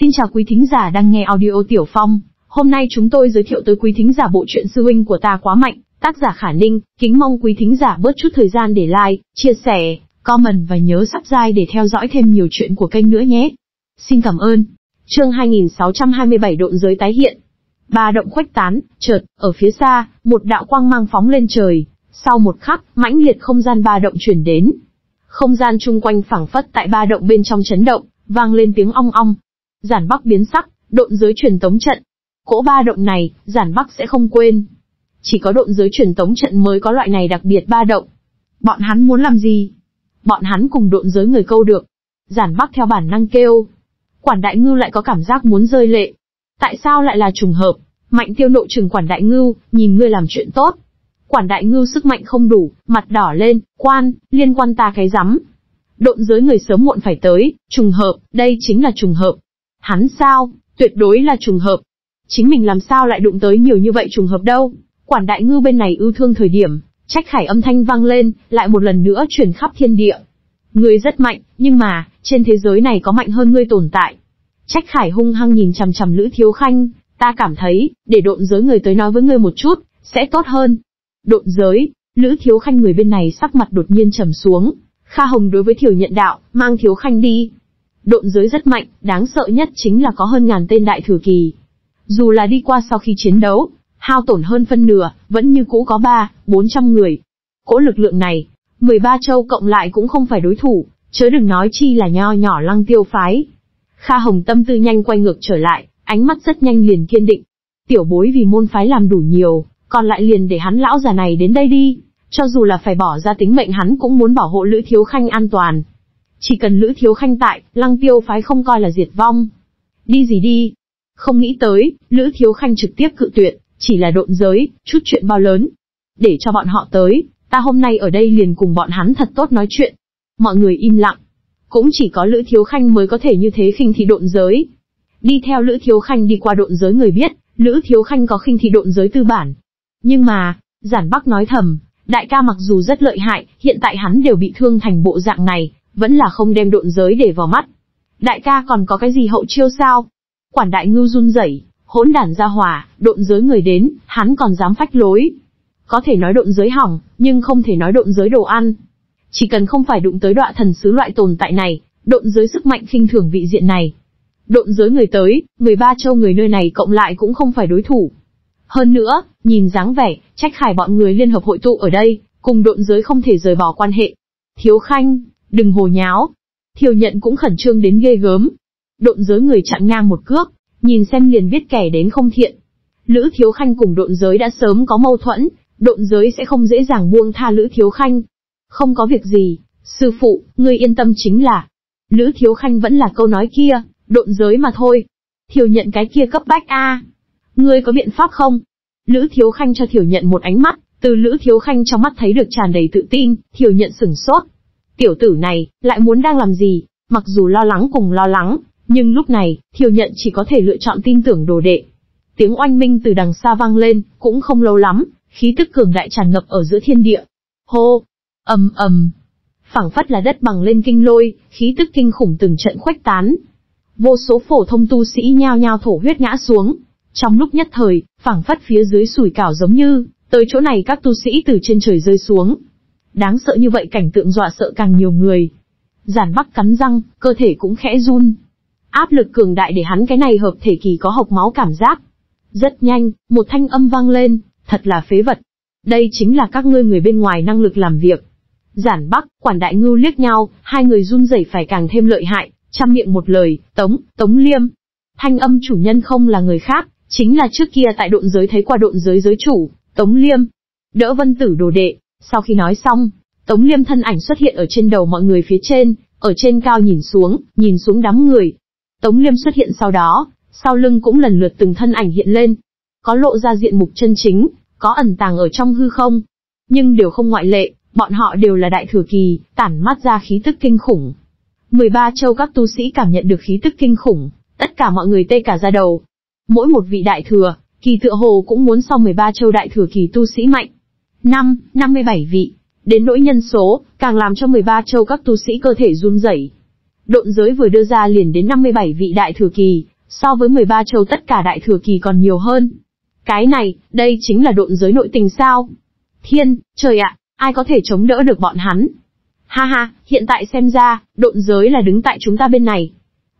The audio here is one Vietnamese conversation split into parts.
Xin chào quý thính giả đang nghe audio Tiểu Phong. Hôm nay chúng tôi giới thiệu tới quý thính giả bộ truyện sư huynh của ta quá mạnh, tác giả Khả Ninh, kính mong quý thính giả bớt chút thời gian để like, chia sẻ, comment và nhớ subscribe để theo dõi thêm nhiều chuyện của kênh nữa nhé. Xin cảm ơn. Chương 2627 độn giới tái hiện. Ba động khuếch tán, chợt, ở phía xa, một đạo quang mang phóng lên trời. Sau một khắc, mãnh liệt không gian ba động chuyển đến. Không gian chung quanh phẳng phất tại ba động bên trong chấn động, vang lên tiếng ong ong. Giản Bắc biến sắc, độn giới truyền tống trận. Cỗ ba động này, Giản Bắc sẽ không quên. Chỉ có độn giới truyền tống trận mới có loại này đặc biệt ba động. Bọn hắn muốn làm gì? Bọn hắn cùng độn giới người câu được. Giản Bắc theo bản năng kêu. Quản đại ngưu lại có cảm giác muốn rơi lệ. Tại sao lại là trùng hợp? Mạnh tiêu nộ trừng quản đại ngưu, nhìn ngươi làm chuyện tốt. Quản đại ngưu sức mạnh không đủ, mặt đỏ lên, quan, liên quan ta cái rắm. Độn giới người sớm muộn phải tới, trùng hợp, đây chính là trùng hợp. Hắn sao, tuyệt đối là trùng hợp. Chính mình làm sao lại đụng tới nhiều như vậy trùng hợp đâu. Quản đại ngư bên này ưu thương thời điểm, trách khải âm thanh vang lên, lại một lần nữa truyền khắp thiên địa. Ngươi rất mạnh, nhưng mà, trên thế giới này có mạnh hơn ngươi tồn tại. Trách khải hung hăng nhìn chằm chằm Lữ Thiếu Khanh, ta cảm thấy, để độn giới người tới nói với ngươi một chút, sẽ tốt hơn. Độn giới, Lữ Thiếu Khanh người bên này sắc mặt đột nhiên trầm xuống. Kha Hồng đối với Thiểu Nhận đạo, mang Thiếu Khanh đi. Độn giới rất mạnh, đáng sợ nhất chính là có hơn ngàn tên đại thừa kỳ. Dù là đi qua sau khi chiến đấu, hao tổn hơn phân nửa, vẫn như cũ có ba, bốn trăm người. Cỗ lực lượng này, 13 châu cộng lại cũng không phải đối thủ, chớ đừng nói chi là nho nhỏ lăng tiêu phái. Kha Hồng tâm tư nhanh quay ngược trở lại, ánh mắt rất nhanh liền kiên định. Tiểu bối vì môn phái làm đủ nhiều, còn lại liền để hắn lão già này đến đây đi. Cho dù là phải bỏ ra tính mệnh hắn cũng muốn bảo hộ Lữ Thiếu Khanh an toàn. Chỉ cần Lữ Thiếu Khanh tại, lăng tiêu phái không coi là diệt vong. Đi gì đi? Không nghĩ tới, Lữ Thiếu Khanh trực tiếp cự tuyệt, chỉ là độn giới, chút chuyện bao lớn. Để cho bọn họ tới, ta hôm nay ở đây liền cùng bọn hắn thật tốt nói chuyện. Mọi người im lặng. Cũng chỉ có Lữ Thiếu Khanh mới có thể như thế khinh thị độn giới. Đi theo Lữ Thiếu Khanh đi qua độn giới người biết, Lữ Thiếu Khanh có khinh thị độn giới tư bản. Nhưng mà, Giản Bắc nói thầm, đại ca mặc dù rất lợi hại, hiện tại hắn đều bị thương thành bộ dạng này, vẫn là không đem độn giới để vào mắt. Đại ca còn có cái gì hậu chiêu sao? Quản đại ngưu run rẩy, hỗn đản ra hỏa, độn giới người đến, hắn còn dám phách lối. Có thể nói độn giới hỏng, nhưng không thể nói độn giới đồ ăn. Chỉ cần không phải đụng tới đọa thần sứ loại tồn tại này, độn giới sức mạnh khinh thường vị diện này. Độn giới người tới, 13 châu người nơi này cộng lại cũng không phải đối thủ. Hơn nữa, nhìn dáng vẻ, trách khải bọn người liên hợp hội tụ ở đây, cùng độn giới không thể rời bỏ quan hệ. Thiếu khanh, đừng hồ nháo. Thiều nhận cũng khẩn trương đến ghê gớm. Độn giới người chặn ngang một cước, nhìn xem liền biết kẻ đến không thiện. Lữ Thiếu Khanh cùng độn giới đã sớm có mâu thuẫn, độn giới sẽ không dễ dàng buông tha Lữ Thiếu Khanh. Không có việc gì, sư phụ, ngươi yên tâm chính là. Lữ Thiếu Khanh vẫn là câu nói kia, độn giới mà thôi. Thiều nhận cái kia cấp bách a. Ngươi có biện pháp không? Lữ Thiếu Khanh cho Thiều nhận một ánh mắt, từ Lữ Thiếu Khanh trong mắt thấy được tràn đầy tự tin, Thiều nhận sửng sốt. Tiểu tử này, lại muốn đang làm gì? Mặc dù lo lắng cùng lo lắng, nhưng lúc này, Thiều nhận chỉ có thể lựa chọn tin tưởng đồ đệ. Tiếng oanh minh từ đằng xa vang lên, cũng không lâu lắm, khí tức cường đại tràn ngập ở giữa thiên địa. Hô! ầm ầm, phảng phất là đất bằng lên kinh lôi, khí tức kinh khủng từng trận khuếch tán. Vô số phổ thông tu sĩ nhao nhao thổ huyết ngã xuống. Trong lúc nhất thời, phảng phất phía dưới sủi cảo giống như, tới chỗ này các tu sĩ từ trên trời rơi xuống. Đáng sợ như vậy cảnh tượng dọa sợ càng nhiều người. Giản Bắc cắn răng, cơ thể cũng khẽ run. Áp lực cường đại để hắn cái này hợp thể kỳ có hộc máu cảm giác. Rất nhanh, một thanh âm vang lên, thật là phế vật. Đây chính là các ngươi người bên ngoài năng lực làm việc. Giản Bắc, quản đại ngưu liếc nhau, hai người run rẩy phải càng thêm lợi hại, chăm miệng một lời, tống, tống liêm. Thanh âm chủ nhân không là người khác, chính là trước kia tại độn giới thấy qua độn giới giới chủ, tống liêm. Đỡ vân tử đồ đệ, sau khi nói xong, tống liêm thân ảnh xuất hiện ở trên đầu mọi người phía trên, ở trên cao nhìn xuống, nhìn xuống đám người. Tống liêm xuất hiện sau đó, sau lưng cũng lần lượt từng thân ảnh hiện lên. Có lộ ra diện mục chân chính, có ẩn tàng ở trong hư không. Nhưng đều không ngoại lệ, bọn họ đều là đại thừa kỳ, tản mát ra khí tức kinh khủng. 13 châu các tu sĩ cảm nhận được khí tức kinh khủng, tất cả mọi người tê cả ra đầu. Mỗi một vị đại thừa, kỳ tựa hồ cũng muốn sau 13 châu đại thừa kỳ tu sĩ mạnh. Năm, 57 vị. Đến nỗi nhân số, càng làm cho 13 châu các tu sĩ cơ thể run rẩy. Độn giới vừa đưa ra liền đến 57 vị đại thừa kỳ, so với 13 châu tất cả đại thừa kỳ còn nhiều hơn. Cái này, đây chính là độn giới nội tình sao? Thiên, trời ạ, ai có thể chống đỡ được bọn hắn? Ha ha, hiện tại xem ra, độn giới là đứng tại chúng ta bên này.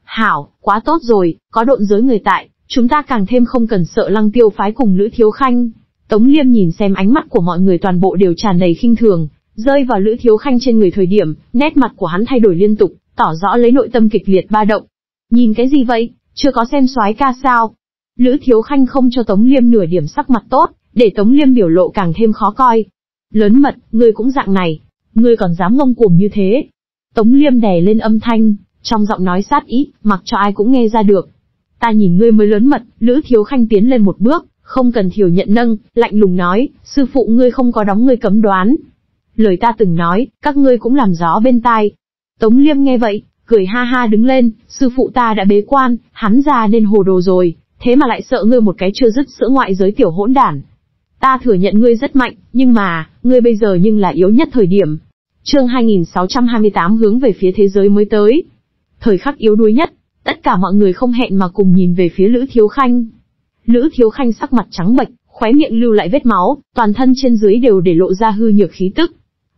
Hảo, quá tốt rồi, có độn giới người tại, chúng ta càng thêm không cần sợ lăng tiêu phái cùng Lữ Thiếu Khanh. Tống Liêm nhìn xem ánh mắt của mọi người toàn bộ đều tràn đầy khinh thường, rơi vào Lữ Thiếu Khanh trên người thời điểm, nét mặt của hắn thay đổi liên tục, tỏ rõ lấy nội tâm kịch liệt ba động. Nhìn cái gì vậy, chưa có xem soái ca sao? Lữ Thiếu Khanh không cho Tống Liêm nửa điểm sắc mặt tốt, để Tống Liêm biểu lộ càng thêm khó coi. Lớn mật, ngươi cũng dạng này, ngươi còn dám ngông cuồng như thế. Tống Liêm đè lên âm thanh, trong giọng nói sát ý, mặc cho ai cũng nghe ra được. Ta nhìn ngươi mới lớn mật, Lữ Thiếu Khanh tiến lên một bước, không cần thiểu nhận nâng, lạnh lùng nói, sư phụ ngươi không có đóng ngươi cấm đoán. Lời ta từng nói, các ngươi cũng làm gió bên tai. Tống Liêm nghe vậy, cười ha ha đứng lên, sư phụ ta đã bế quan, hắn già nên hồ đồ rồi, thế mà lại sợ ngươi một cái chưa dứt sữa ngoại giới tiểu hỗn đản. Ta thừa nhận ngươi rất mạnh, nhưng mà, ngươi bây giờ nhưng là yếu nhất thời điểm. Chương 2628 hướng về phía thế giới mới tới. Thời khắc yếu đuối nhất, tất cả mọi người không hẹn mà cùng nhìn về phía Lữ Thiếu Khanh. Lữ Thiếu Khanh sắc mặt trắng bệch, khóe miệng lưu lại vết máu, toàn thân trên dưới đều để lộ ra hư nhược khí tức.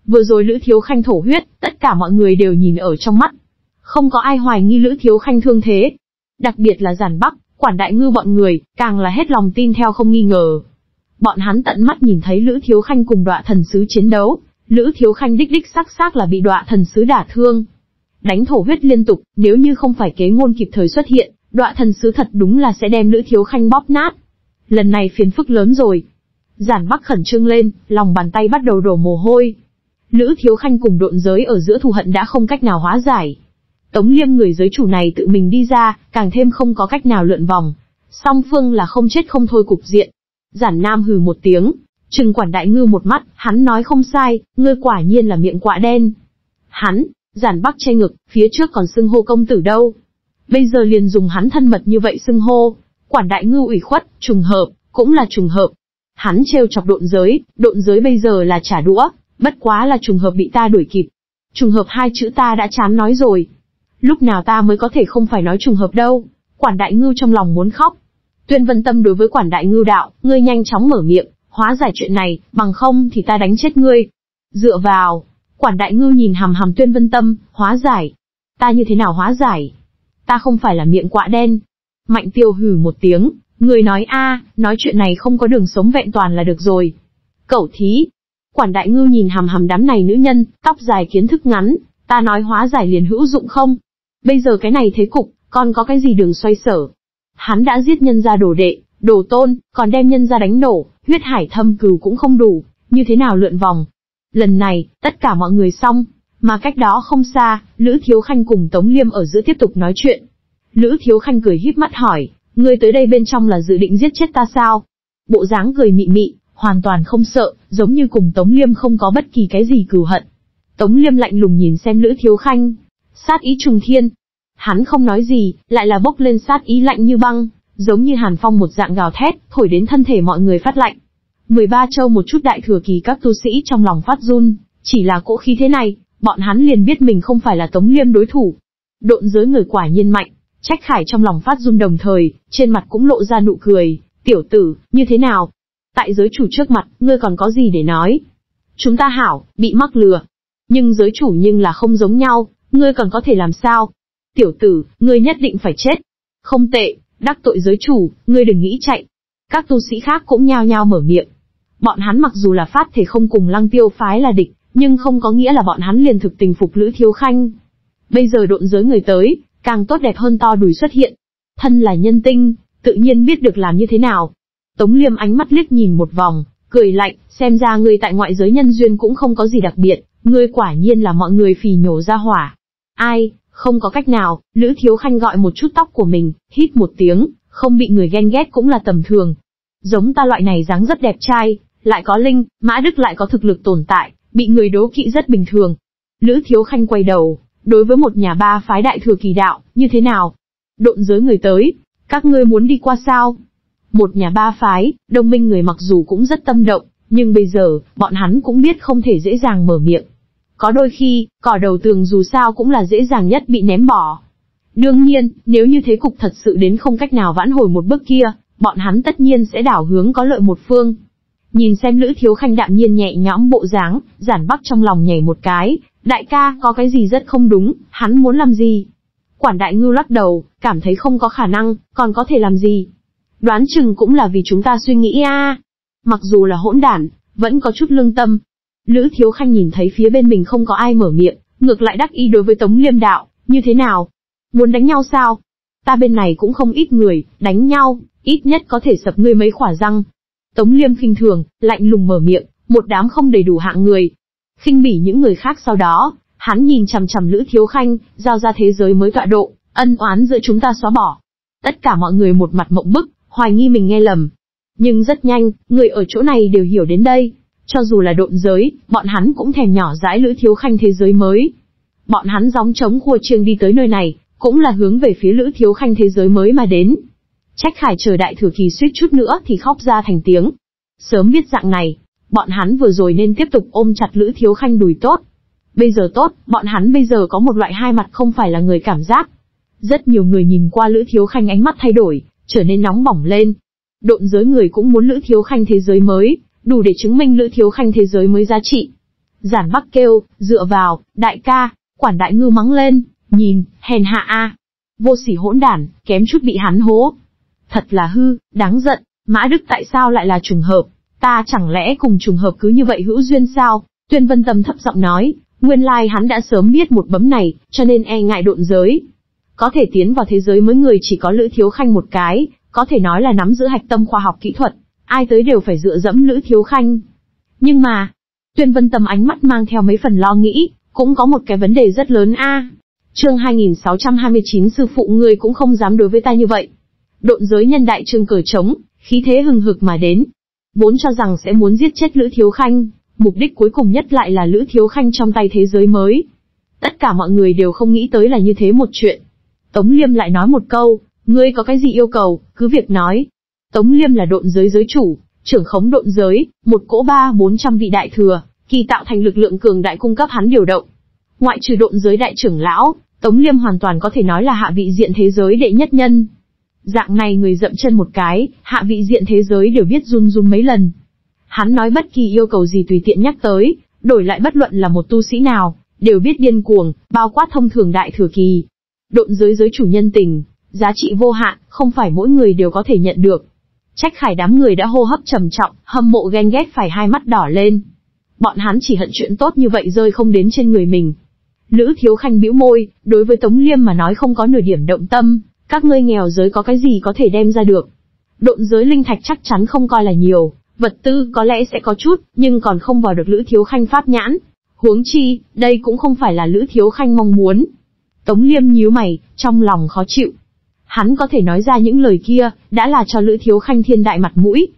Vừa rồi Lữ Thiếu Khanh thổ huyết, tất cả mọi người đều nhìn ở trong mắt. Không có ai hoài nghi Lữ Thiếu Khanh thương thế. Đặc biệt là giản bắc, quản đại ngư bọn người, càng là hết lòng tin theo không nghi ngờ. Bọn hắn tận mắt nhìn thấy Lữ Thiếu Khanh cùng đọa thần sứ chiến đấu, Lữ Thiếu Khanh đích đích xác xác là bị đọa thần sứ đả thương. Đánh thổ huyết liên tục, nếu như không phải kế ngôn kịp thời xuất hiện, Đoạ thần sứ thật đúng là sẽ đem Lữ Thiếu Khanh bóp nát. Lần này phiền phức lớn rồi. Giản Bắc khẩn trương lên, lòng bàn tay bắt đầu đổ mồ hôi. Lữ Thiếu Khanh cùng độn giới ở giữa thù hận đã không cách nào hóa giải. Tống Liêm người giới chủ này tự mình đi ra, càng thêm không có cách nào lượn vòng. Song phương là không chết không thôi cục diện. Giản Nam hừ một tiếng, trừng quản đại ngư một mắt, hắn nói không sai, ngươi quả nhiên là miệng quạ đen. Hắn, giản bắc che ngực, phía trước còn xưng hô công tử đâu. Bây giờ liền dùng hắn thân mật như vậy xưng hô. Quản đại ngư ủy khuất, trùng hợp, cũng là trùng hợp. Hắn trêu chọc độn giới, độn giới bây giờ là trả đũa, bất quá là trùng hợp bị ta đuổi kịp. Trùng hợp hai chữ ta đã chán nói rồi. Lúc nào ta mới có thể không phải nói trùng hợp đâu. Quản đại ngư trong lòng muốn khóc. Tuyên vân tâm đối với quản đại ngư đạo, ngươi nhanh chóng mở miệng, hóa giải chuyện này, bằng không thì ta đánh chết ngươi. Dựa vào, quản đại ngư nhìn hàm hàm tuyên vân tâm, hóa giải. Ta như thế nào hóa giải? Ta không phải là miệng quạ đen. Mạnh tiêu hừ một tiếng, người nói a, nói chuyện này không có đường sống vẹn toàn là được rồi. Cẩu thí. Quản đại ngư nhìn hàm hàm đám này nữ nhân, tóc dài kiến thức ngắn, ta nói hóa giải liền hữu dụng không? Bây giờ cái này thế cục, còn có cái gì đường xoay sở? Hắn đã giết nhân gia đồ đệ, đồ tôn, còn đem nhân gia đánh đổ, huyết hải thâm cừu cũng không đủ, như thế nào lượn vòng. Lần này, tất cả mọi người xong, mà cách đó không xa, Lữ Thiếu Khanh cùng Tống Liêm ở giữa tiếp tục nói chuyện. Lữ Thiếu Khanh cười híp mắt hỏi, ngươi tới đây bên trong là dự định giết chết ta sao? Bộ dáng cười mị mị, hoàn toàn không sợ, giống như cùng Tống Liêm không có bất kỳ cái gì cừu hận. Tống Liêm lạnh lùng nhìn xem Lữ Thiếu Khanh, sát ý trùng thiên, Hắn không nói gì, lại là bốc lên sát ý lạnh như băng, giống như hàn phong một dạng gào thét, thổi đến thân thể mọi người phát lạnh. 13 châu một chút đại thừa kỳ các tu sĩ trong lòng phát run, chỉ là cỗ khí thế này, bọn hắn liền biết mình không phải là Tống Liêm đối thủ. Độn giới người quả nhiên mạnh, trách khải trong lòng phát run đồng thời, trên mặt cũng lộ ra nụ cười, tiểu tử, như thế nào? Tại giới chủ trước mặt, ngươi còn có gì để nói? Chúng ta hảo, bị mắc lừa. Nhưng giới chủ nhưng là không giống nhau, ngươi còn có thể làm sao? Tiểu tử, ngươi nhất định phải chết. Không tệ, đắc tội giới chủ, ngươi đừng nghĩ chạy. Các tu sĩ khác cũng nhao nhao mở miệng. Bọn hắn mặc dù là phát thể không cùng lăng tiêu phái là địch, nhưng không có nghĩa là bọn hắn liền thực tình phục Lữ Thiếu Khanh. Bây giờ độn giới người tới, càng tốt đẹp hơn to đùi xuất hiện. Thân là nhân tinh, tự nhiên biết được làm như thế nào. Tống Liêm ánh mắt liếc nhìn một vòng, cười lạnh, xem ra người tại ngoại giới nhân duyên cũng không có gì đặc biệt, ngươi quả nhiên là mọi người phì nhổ ra hỏa. Ai, không có cách nào, Lữ Thiếu Khanh gọi một chút tóc của mình, hít một tiếng, không bị người ghen ghét cũng là tầm thường. Giống ta loại này dáng rất đẹp trai, lại có linh, Mã Đức lại có thực lực tồn tại, bị người đố kỵ rất bình thường. Lữ Thiếu Khanh quay đầu, đối với một nhà ba phái đại thừa kỳ đạo, như thế nào? Độn giới người tới, các ngươi muốn đi qua sao? Một nhà ba phái, đông minh người mặc dù cũng rất tâm động, nhưng bây giờ, bọn hắn cũng biết không thể dễ dàng mở miệng. Có đôi khi, cỏ đầu tường dù sao cũng là dễ dàng nhất bị ném bỏ. Đương nhiên, nếu như thế cục thật sự đến không cách nào vãn hồi một bước kia, bọn hắn tất nhiên sẽ đảo hướng có lợi một phương. Nhìn xem Lữ Thiếu Khanh đạm nhiên nhẹ nhõm bộ dáng, giản bắc trong lòng nhảy một cái, đại ca có cái gì rất không đúng, hắn muốn làm gì? Quản đại ngưu lắc đầu, cảm thấy không có khả năng, còn có thể làm gì? Đoán chừng cũng là vì chúng ta suy nghĩ a. Mặc dù là hỗn đản, vẫn có chút lương tâm. Lữ Thiếu Khanh nhìn thấy phía bên mình không có ai mở miệng, ngược lại đắc ý đối với Tống Liêm đạo, như thế nào? Muốn đánh nhau sao? Ta bên này cũng không ít người, đánh nhau, ít nhất có thể sập ngươi mấy khỏa răng. Tống Liêm khinh thường, lạnh lùng mở miệng, một đám không đầy đủ hạng người. khinh bỉ những người khác sau đó, hắn nhìn chằm chằm Lữ Thiếu Khanh, giao ra thế giới mới tọa độ, ân oán giữa chúng ta xóa bỏ. Tất cả mọi người một mặt mộng bức, hoài nghi mình nghe lầm. Nhưng rất nhanh, người ở chỗ này đều hiểu đến đây. Cho dù là độn giới, bọn hắn cũng thèm nhỏ dãi Lữ Thiếu Khanh thế giới mới. Bọn hắn gióng trống khua chiêng đi tới nơi này, cũng là hướng về phía Lữ Thiếu Khanh thế giới mới mà đến. Trách khải trời đại thừa kỳ suýt chút nữa thì khóc ra thành tiếng. Sớm biết dạng này, bọn hắn vừa rồi nên tiếp tục ôm chặt Lữ Thiếu Khanh đùi tốt. Bây giờ tốt, bọn hắn bây giờ có một loại hai mặt không phải là người cảm giác. Rất nhiều người nhìn qua Lữ Thiếu Khanh ánh mắt thay đổi, trở nên nóng bỏng lên. Độn giới người cũng muốn Lữ Thiếu Khanh thế giới mới, đủ để chứng minh Lữ Thiếu Khanh thế giới mới giá trị. Giản Bắc kêu, dựa vào, đại ca, quản đại ngư mắng lên, nhìn, hèn hạ a, Vô sỉ hỗn đản, kém chút bị hắn hố. Thật là hư, đáng giận, Mã Đức tại sao lại là trùng hợp? Ta chẳng lẽ cùng trùng hợp cứ như vậy hữu duyên sao? Tuyên Vân Tâm thấp giọng nói, nguyên lai hắn đã sớm biết một bấm này, cho nên e ngại độn giới. Có thể tiến vào thế giới mới người chỉ có Lữ Thiếu Khanh một cái, có thể nói là nắm giữ hạch tâm khoa học kỹ thuật, ai tới đều phải dựa dẫm Lữ Thiếu Khanh. Nhưng mà, Tuyên Vân Tâm ánh mắt mang theo mấy phần lo nghĩ, cũng có một cái vấn đề rất lớn a. Chương 2629 sư phụ người cũng không dám đối với ta như vậy. Độn giới nhân đại trương cờ trống, khí thế hừng hực mà đến. Vốn cho rằng sẽ muốn giết chết Lữ Thiếu Khanh, mục đích cuối cùng nhất lại là Lữ Thiếu Khanh trong tay thế giới mới. Tất cả mọi người đều không nghĩ tới là như thế một chuyện. Tống Liêm lại nói một câu, ngươi có cái gì yêu cầu, cứ việc nói. Tống Liêm là độn giới giới chủ, trưởng khống độn giới, một cỗ ba bốn trăm vị đại thừa, kỳ tạo thành lực lượng cường đại cung cấp hắn điều động. Ngoại trừ độn giới đại trưởng lão, Tống Liêm hoàn toàn có thể nói là hạ vị diện thế giới đệ nhất nhân. Dạng này người dậm chân một cái, hạ vị diện thế giới đều biết run run mấy lần. Hắn nói bất kỳ yêu cầu gì tùy tiện nhắc tới, đổi lại bất luận là một tu sĩ nào, đều biết điên cuồng, bao quát thông thường đại thừa kỳ. Độn giới giới chủ nhân tình, giá trị vô hạn, không phải mỗi người đều có thể nhận được. Trách khải đám người đã hô hấp trầm trọng, hâm mộ ghen ghét phải hai mắt đỏ lên. Bọn hắn chỉ hận chuyện tốt như vậy rơi không đến trên người mình, Lữ Thiếu Khanh bĩu môi, đối với Tống Liêm mà nói không có nửa điểm động tâm, các ngươi nghèo giới có cái gì có thể đem ra được. Độn giới linh thạch chắc chắn không coi là nhiều, vật tư có lẽ sẽ có chút, nhưng còn không vào được Lữ Thiếu Khanh pháp nhãn. Huống chi, đây cũng không phải là Lữ Thiếu Khanh mong muốn. Tống Liêm nhíu mày, trong lòng khó chịu. Hắn có thể nói ra những lời kia, đã là cho Lữ Thiếu Khanh thiên đại mặt mũi.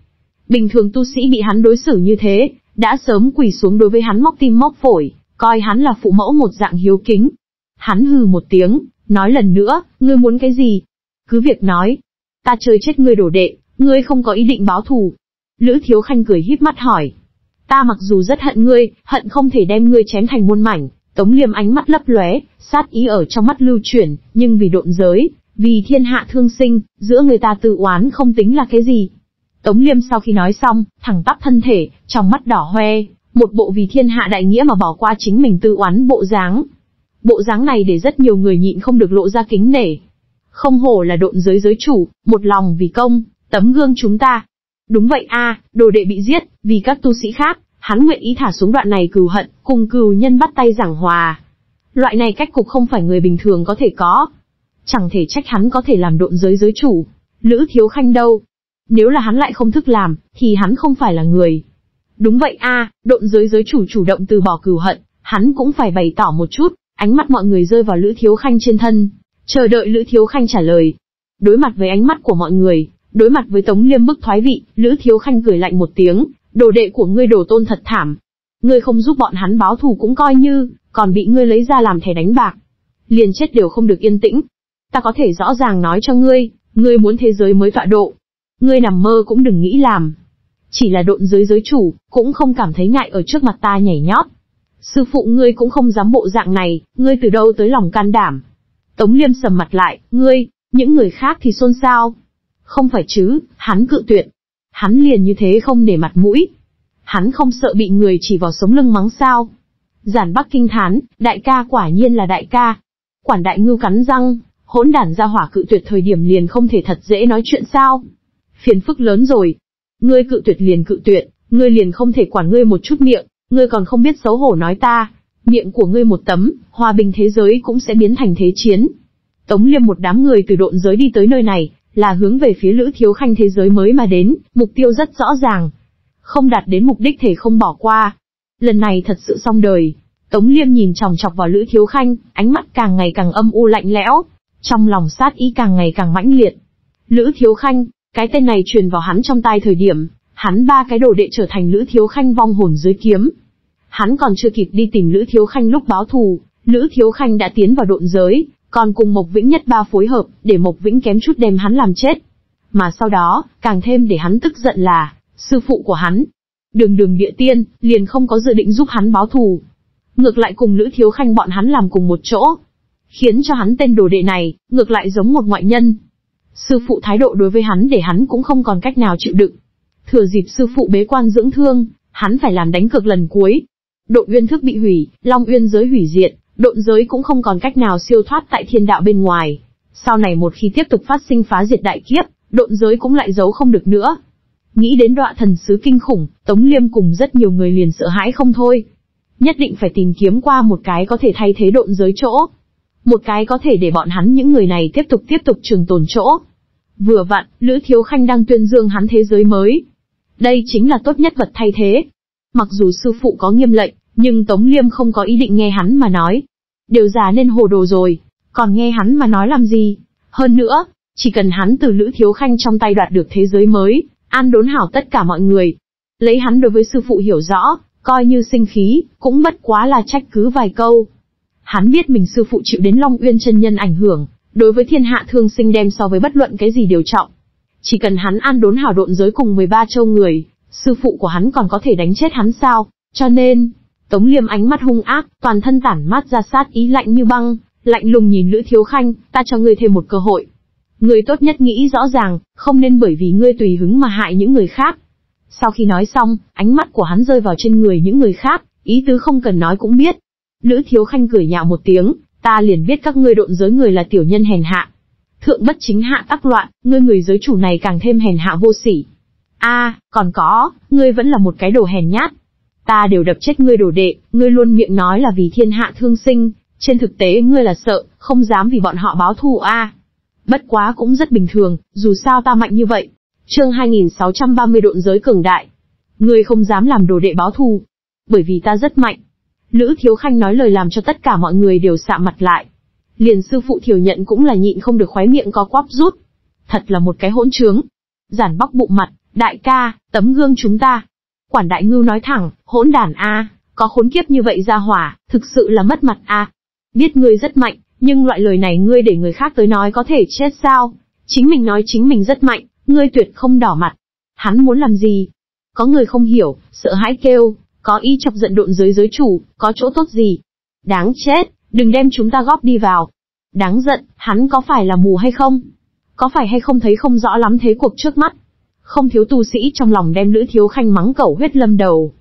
Bình thường tu sĩ bị hắn đối xử như thế, đã sớm quỳ xuống đối với hắn móc tim móc phổi coi hắn là phụ mẫu một dạng hiếu kính. Hắn hừ một tiếng, nói lần nữa, ngươi muốn cái gì? Cứ việc nói. Ta chơi chết ngươi đổ đệ, ngươi không có ý định báo thù. Lữ Thiếu Khanh cười híp mắt hỏi. Ta mặc dù rất hận ngươi, hận không thể đem ngươi chém thành muôn mảnh, Tống Liêm ánh mắt lấp lóe, sát ý ở trong mắt lưu chuyển, nhưng vì độn giới, vì thiên hạ thương sinh, giữa người ta tự oán không tính là cái gì. Tống Liêm sau khi nói xong, thẳng tắp thân thể, trong mắt đỏ hoe, một bộ vì thiên hạ đại nghĩa mà bỏ qua chính mình tự oán bộ dáng. Bộ dáng này để rất nhiều người nhịn không được lộ ra kính nể. Không hổ là độn giới giới chủ, một lòng vì công, tấm gương chúng ta. Đúng vậy a, đồ đệ bị giết, vì các tu sĩ khác, hắn nguyện ý thả xuống đoạn này cừu hận, cùng cừu nhân bắt tay giảng hòa. Loại này cách cục không phải người bình thường có thể có. Chẳng thể trách hắn có thể làm độn giới giới chủ. Lữ thiếu khanh đâu? Nếu là hắn lại không thức làm, thì hắn không phải là người. Đúng vậy a, độn giới giới chủ chủ động từ bỏ cừu hận, hắn cũng phải bày tỏ một chút, ánh mắt mọi người rơi vào Lữ Thiếu Khanh trên thân, chờ đợi Lữ Thiếu Khanh trả lời. Đối mặt với ánh mắt của mọi người, đối mặt với Tống Liêm bức thoái vị, Lữ Thiếu Khanh cười lạnh một tiếng, đồ đệ của ngươi đổ tôn thật thảm. Ngươi không giúp bọn hắn báo thù cũng coi như, còn bị ngươi lấy ra làm thẻ đánh bạc. Liền chết đều không được yên tĩnh. Ta có thể rõ ràng nói cho ngươi, ngươi muốn thế giới mới tọa độ. Ngươi nằm mơ cũng đừng nghĩ làm. Chỉ là độn giới giới chủ, cũng không cảm thấy ngại ở trước mặt ta nhảy nhót. Sư phụ ngươi cũng không dám bộ dạng này, ngươi từ đâu tới lòng can đảm. Tống Liêm sầm mặt lại, ngươi, những người khác thì xôn xao. Không phải chứ, hắn cự tuyệt. Hắn liền như thế không để mặt mũi. Hắn không sợ bị người chỉ vào sống lưng mắng sao. Giản Bắc kinh thán, đại ca quả nhiên là đại ca. Quản đại ngưu cắn răng, hỗn đản ra hỏa cự tuyệt thời điểm liền không thể thật dễ nói chuyện sao. Phiền phức lớn rồi. Ngươi cự tuyệt liền cự tuyệt, ngươi liền không thể quản ngươi một chút miệng, ngươi còn không biết xấu hổ nói ta. Miệng của ngươi một tấm, hòa bình thế giới cũng sẽ biến thành thế chiến. Tống liêm một đám người từ độn giới đi tới nơi này, là hướng về phía Lữ Thiếu Khanh thế giới mới mà đến, mục tiêu rất rõ ràng. Không đạt đến mục đích thể không bỏ qua. Lần này thật sự xong đời. Tống Liêm nhìn chòng chọc vào Lữ Thiếu Khanh, ánh mắt càng ngày càng âm u lạnh lẽo, trong lòng sát ý càng ngày càng mãnh liệt. Lữ Thiếu Khanh, cái tên này truyền vào hắn trong tai thời điểm, hắn ba cái đồ đệ trở thành Lữ Thiếu Khanh vong hồn dưới kiếm. Hắn còn chưa kịp đi tìm Lữ Thiếu Khanh lúc báo thù, Lữ Thiếu Khanh đã tiến vào độn giới, còn cùng Mộc Vĩnh nhất ba phối hợp, để Mộc Vĩnh kém chút đem hắn làm chết. Mà sau đó, càng thêm để hắn tức giận là, sư phụ của hắn, đường đường địa tiên, liền không có dự định giúp hắn báo thù. Ngược lại cùng Lữ Thiếu Khanh bọn hắn làm cùng một chỗ. Khiến cho hắn tên đồ đệ này, ngược lại giống một ngoại nhân. Sư phụ thái độ đối với hắn để hắn cũng không còn cách nào chịu đựng. Thừa dịp sư phụ bế quan dưỡng thương, hắn phải làm đánh cược lần cuối. Độ uyên thức bị hủy, long uyên giới hủy diệt, độn giới cũng không còn cách nào siêu thoát tại thiên đạo bên ngoài. Sau này một khi tiếp tục phát sinh phá diệt đại kiếp, độn giới cũng lại giấu không được nữa. Nghĩ đến đoạn thần sứ kinh khủng, Tống Liêm cùng rất nhiều người liền sợ hãi không thôi. Nhất định phải tìm kiếm qua một cái có thể thay thế độn giới chỗ. Một cái có thể để bọn hắn những người này tiếp tục tiếp tục trường tồn chỗ. Vừa vặn, Lữ Thiếu Khanh đang tuyên dương hắn thế giới mới. Đây chính là tốt nhất vật thay thế. Mặc dù sư phụ có nghiêm lệnh, nhưng Tống Liêm không có ý định nghe hắn mà nói. Đều già nên hồ đồ rồi, còn nghe hắn mà nói làm gì. Hơn nữa, chỉ cần hắn từ Lữ Thiếu Khanh trong tay đoạt được thế giới mới, an đốn hảo tất cả mọi người. Lấy hắn đối với sư phụ hiểu rõ, coi như sinh khí, cũng bất quá là trách cứ vài câu. Hắn biết mình sư phụ chịu đến Long Uyên chân nhân ảnh hưởng, đối với thiên hạ thương sinh đem so với bất luận cái gì đều trọng. Chỉ cần hắn an đốn hào độn giới cùng 13 châu người, sư phụ của hắn còn có thể đánh chết hắn sao, cho nên, Tống Liêm ánh mắt hung ác, toàn thân tản mát ra sát ý lạnh như băng, lạnh lùng nhìn Lữ Thiếu Khanh, ta cho ngươi thêm một cơ hội. Ngươi tốt nhất nghĩ rõ ràng, không nên bởi vì ngươi tùy hứng mà hại những người khác. Sau khi nói xong, ánh mắt của hắn rơi vào trên người những người khác, ý tứ không cần nói cũng biết. Lữ Thiếu Khanh cười nhạo một tiếng, ta liền biết các ngươi độn giới người là tiểu nhân hèn hạ. Thượng bất chính hạ tắc loạn, ngươi người giới chủ này càng thêm hèn hạ vô sỉ. A, còn có, ngươi vẫn là một cái đồ hèn nhát, Ta đều đập chết ngươi đồ đệ, ngươi luôn miệng nói là vì thiên hạ thương sinh, trên thực tế ngươi là sợ, không dám vì bọn họ báo thù a. Bất quá cũng rất bình thường, dù sao ta mạnh như vậy. Chương 2630 độn giới cường đại. Ngươi không dám làm đồ đệ báo thù. Bởi vì ta rất mạnh. Lữ Thiếu Khanh nói lời làm cho tất cả mọi người đều sạ mặt lại. Liền sư phụ thiểu nhận cũng là nhịn không được khoái miệng có quắp rút. Thật là một cái hỗn trướng. Giản bóc bụng mặt, đại ca, tấm gương chúng ta, Quản đại ngưu nói thẳng, hỗn đàn a, có khốn kiếp như vậy ra hỏa, thực sự là mất mặt a. Biết ngươi rất mạnh, nhưng loại lời này ngươi để người khác tới nói có thể chết sao? Chính mình nói chính mình rất mạnh, ngươi tuyệt không đỏ mặt. Hắn muốn làm gì? Có người không hiểu, sợ hãi kêu, có ý chọc giận độn giới giới chủ, có chỗ tốt gì? Đáng chết, đừng đem chúng ta góp đi vào. Đáng giận, hắn có phải là mù hay không? Có phải hay không thấy không rõ lắm thế cuộc trước mắt? Không thiếu tu sĩ trong lòng đem Lữ Thiếu Khanh mắng cẩu huyết lâm đầu.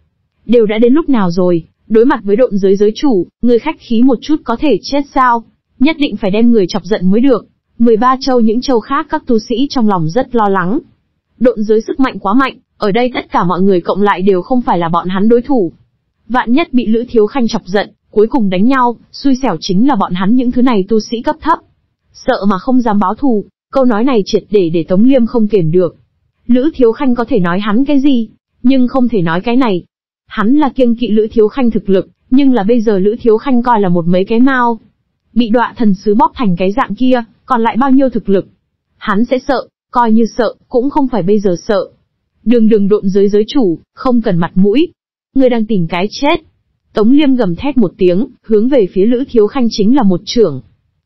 Đều đã đến lúc nào rồi, đối mặt với độn giới giới chủ, người khách khí một chút có thể chết sao? Nhất định phải đem người chọc giận mới được. 13 châu những châu khác các tu sĩ trong lòng rất lo lắng. Độn giới sức mạnh quá mạnh, ở đây tất cả mọi người cộng lại đều không phải là bọn hắn đối thủ. Vạn nhất bị Lữ Thiếu Khanh chọc giận, cuối cùng đánh nhau, xui xẻo chính là bọn hắn những thứ này tu sĩ cấp thấp. Sợ mà không dám báo thù, câu nói này triệt để để Tống Liêm không kềm được. Lữ Thiếu Khanh có thể nói hắn cái gì, nhưng không thể nói cái này. Hắn là kiêng kỵ Lữ Thiếu Khanh thực lực, nhưng là bây giờ Lữ Thiếu Khanh coi là một mấy cái mau. Bị đọa thần sứ bóp thành cái dạng kia, còn lại bao nhiêu thực lực. Hắn sẽ sợ, coi như sợ, cũng không phải bây giờ sợ. Đường đường độn giới giới chủ, không cần mặt mũi. Ngươi đang tìm cái chết. Tống Liêm gầm thét một tiếng, hướng về phía Lữ Thiếu Khanh chính là một trưởng.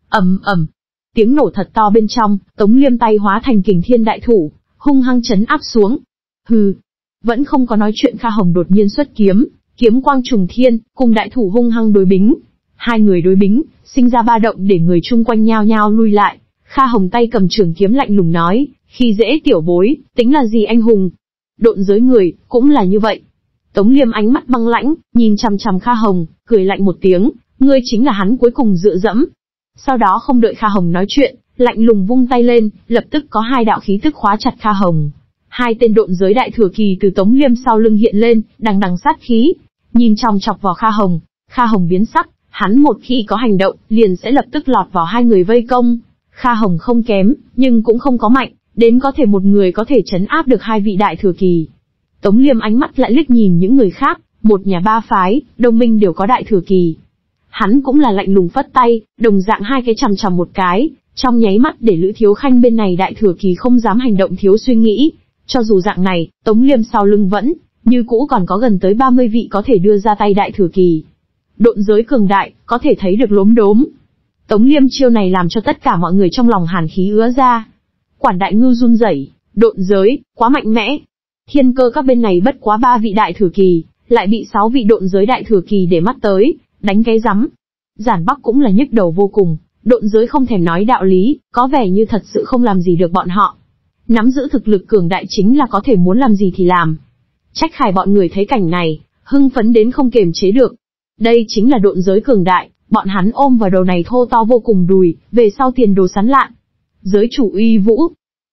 ầm ầm, tiếng nổ thật to bên trong, Tống Liêm tay hóa thành kình thiên đại thủ, hung hăng chấn áp xuống. Hừ, vẫn không có nói chuyện Kha Hồng đột nhiên xuất kiếm, kiếm quang trùng thiên, cùng đại thủ hung hăng đối bính. Hai người đối bính, sinh ra ba động để người chung quanh nhao nhao lui lại. Kha Hồng tay cầm trường kiếm lạnh lùng nói, khi dễ tiểu bối, tính là gì anh hùng? Độn giới người, cũng là như vậy. Tống Liêm ánh mắt băng lãnh, nhìn chằm chằm Kha Hồng, cười lạnh một tiếng, ngươi chính là hắn cuối cùng dựa dẫm. Sau đó không đợi Kha Hồng nói chuyện, lạnh lùng vung tay lên, lập tức có hai đạo khí tức khóa chặt Kha Hồng. Hai tên độn giới đại thừa kỳ từ Tống Liêm sau lưng hiện lên, đằng đằng sát khí, nhìn chòng chọc vào Kha Hồng. Kha Hồng biến sắc, hắn một khi có hành động, liền sẽ lập tức lọt vào hai người vây công. Kha Hồng không kém, nhưng cũng không có mạnh, đến có thể một người có thể chấn áp được hai vị đại thừa kỳ. Tống Liêm ánh mắt lại liếc nhìn những người khác, một nhà ba phái, đồng minh đều có đại thừa kỳ. Hắn cũng là lạnh lùng phất tay, đồng dạng hai cái chằm chằm một cái, trong nháy mắt để Lữ Thiếu Khanh bên này đại thừa kỳ không dám hành động thiếu suy nghĩ. Cho dù dạng này, Tống Liêm sau lưng vẫn, như cũ còn có gần tới 30 vị có thể đưa ra tay đại thừa kỳ. Độn giới cường đại, có thể thấy được lốm đốm. Tống Liêm chiêu này làm cho tất cả mọi người trong lòng hàn khí ứa ra. Quản đại ngư run rẩy, độn giới, quá mạnh mẽ. Thiên cơ các bên này bất quá ba vị đại thừa kỳ, lại bị sáu vị độn giới đại thừa kỳ để mắt tới, đánh cái rắm. Giản Bắc cũng là nhức đầu vô cùng, độn giới không thèm nói đạo lý, có vẻ như thật sự không làm gì được bọn họ. Nắm giữ thực lực cường đại chính là có thể muốn làm gì thì làm. Trách khải bọn người thấy cảnh này, hưng phấn đến không kiềm chế được. Đây chính là độn giới cường đại, bọn hắn ôm vào đầu này thô to vô cùng đùi, về sau tiền đồ sắn lạn. Giới chủ uy vũ.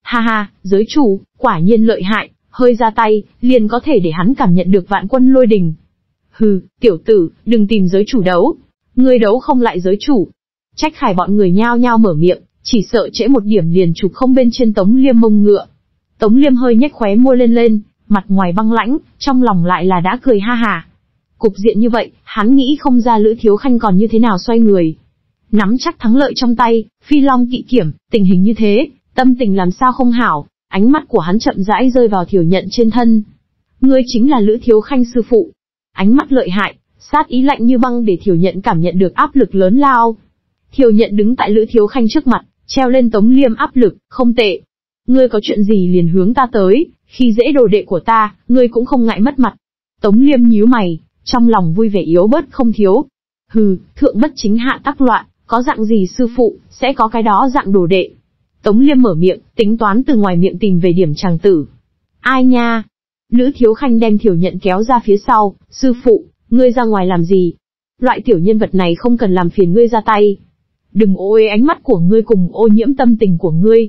Ha ha, giới chủ, quả nhiên lợi hại, hơi ra tay, liền có thể để hắn cảm nhận được vạn quân lôi đình. Hừ, tiểu tử, đừng tìm giới chủ đấu. Người đấu không lại giới chủ. Trách khải bọn người nhao nhao mở miệng, chỉ sợ trễ một điểm liền chụp không bên trên tống liêm mông ngựa. Tống liêm hơi nhếch khóe mua lên lên, mặt ngoài băng lãnh, trong lòng lại là đã cười ha hà. Cục diện như vậy, hắn nghĩ không ra Lữ Thiếu Khanh còn như thế nào xoay người. Nắm chắc thắng lợi trong tay, phi long kỵ kiểm, tình hình như thế, tâm tình làm sao không hảo, ánh mắt của hắn chậm rãi rơi vào thiểu nhận trên thân. Ngươi chính là Lữ Thiếu Khanh sư phụ. Ánh mắt lợi hại, sát ý lạnh như băng để thiểu nhận cảm nhận được áp lực lớn lao. Thiểu nhận đứng tại Lữ Thiếu Khanh trước mặt, treo lên tống liêm áp lực, không tệ. Ngươi có chuyện gì liền hướng ta tới, khi dễ đồ đệ của ta, ngươi cũng không ngại mất mặt. Tống liêm nhíu mày, trong lòng vui vẻ yếu bớt không thiếu. Hừ, thượng bất chính hạ tắc loạn, có dạng gì sư phụ, sẽ có cái đó dạng đồ đệ. Tống liêm mở miệng, tính toán từ ngoài miệng tìm về điểm chàng tử. Ai nha? Lữ thiếu khanh đem thiểu nhận kéo ra phía sau, sư phụ, ngươi ra ngoài làm gì? Loại tiểu nhân vật này không cần làm phiền ngươi ra tay. Đừng ô uế ánh mắt của ngươi cùng ô nhiễm tâm tình của ngươi.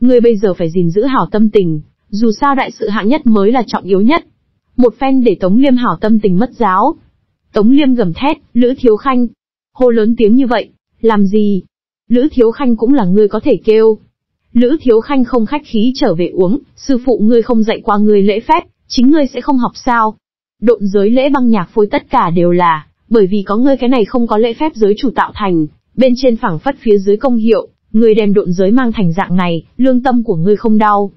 Ngươi bây giờ phải gìn giữ hảo tâm tình, dù sao đại sự hạng nhất mới là trọng yếu nhất. Một phen để Tống Liêm hảo tâm tình mất giáo. Tống Liêm gầm thét, Lữ Thiếu Khanh. Hô lớn tiếng như vậy, làm gì? Lữ Thiếu Khanh cũng là ngươi có thể kêu. Lữ Thiếu Khanh không khách khí trở về uống, sư phụ ngươi không dạy qua ngươi lễ phép, chính ngươi sẽ không học sao. Độn giới lễ băng nhạc phôi tất cả đều là, bởi vì có ngươi cái này không có lễ phép giới chủ tạo thành, bên trên phẳng phất phía dưới công hiệu, ngươi đem độn giới mang thành dạng này, lương tâm của ngươi không đau.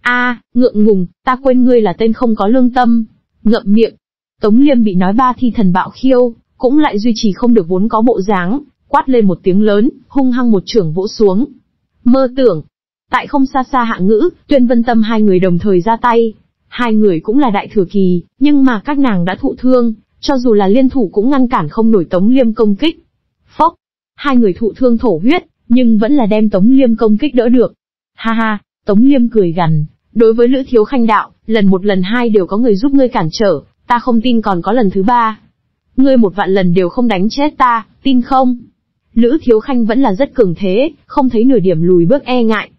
A, ngượng ngùng, ta quên ngươi là tên không có lương tâm. Ngậm miệng. Tống Liêm bị nói ba thi thần bạo khiêu, cũng lại duy trì không được vốn có bộ dáng, quát lên một tiếng lớn, hung hăng một trưởng vỗ xuống. Mơ tưởng. Tại không xa xa hạ ngữ, tuyên vân tâm hai người đồng thời ra tay. Hai người cũng là đại thừa kỳ, nhưng mà các nàng đã thụ thương, cho dù là liên thủ cũng ngăn cản không nổi Tống Liêm công kích. Phốc. Hai người thụ thương thổ huyết, nhưng vẫn là đem Tống Liêm công kích đỡ được. Ha ha, Tống Liêm cười gằn, đối với Lữ Thiếu Khanh đạo, lần một lần hai đều có người giúp ngươi cản trở, ta không tin còn có lần thứ ba. Ngươi một vạn lần đều không đánh chết ta, tin không? Lữ Thiếu Khanh vẫn là rất cường thế, không thấy nửa điểm lùi bước e ngại.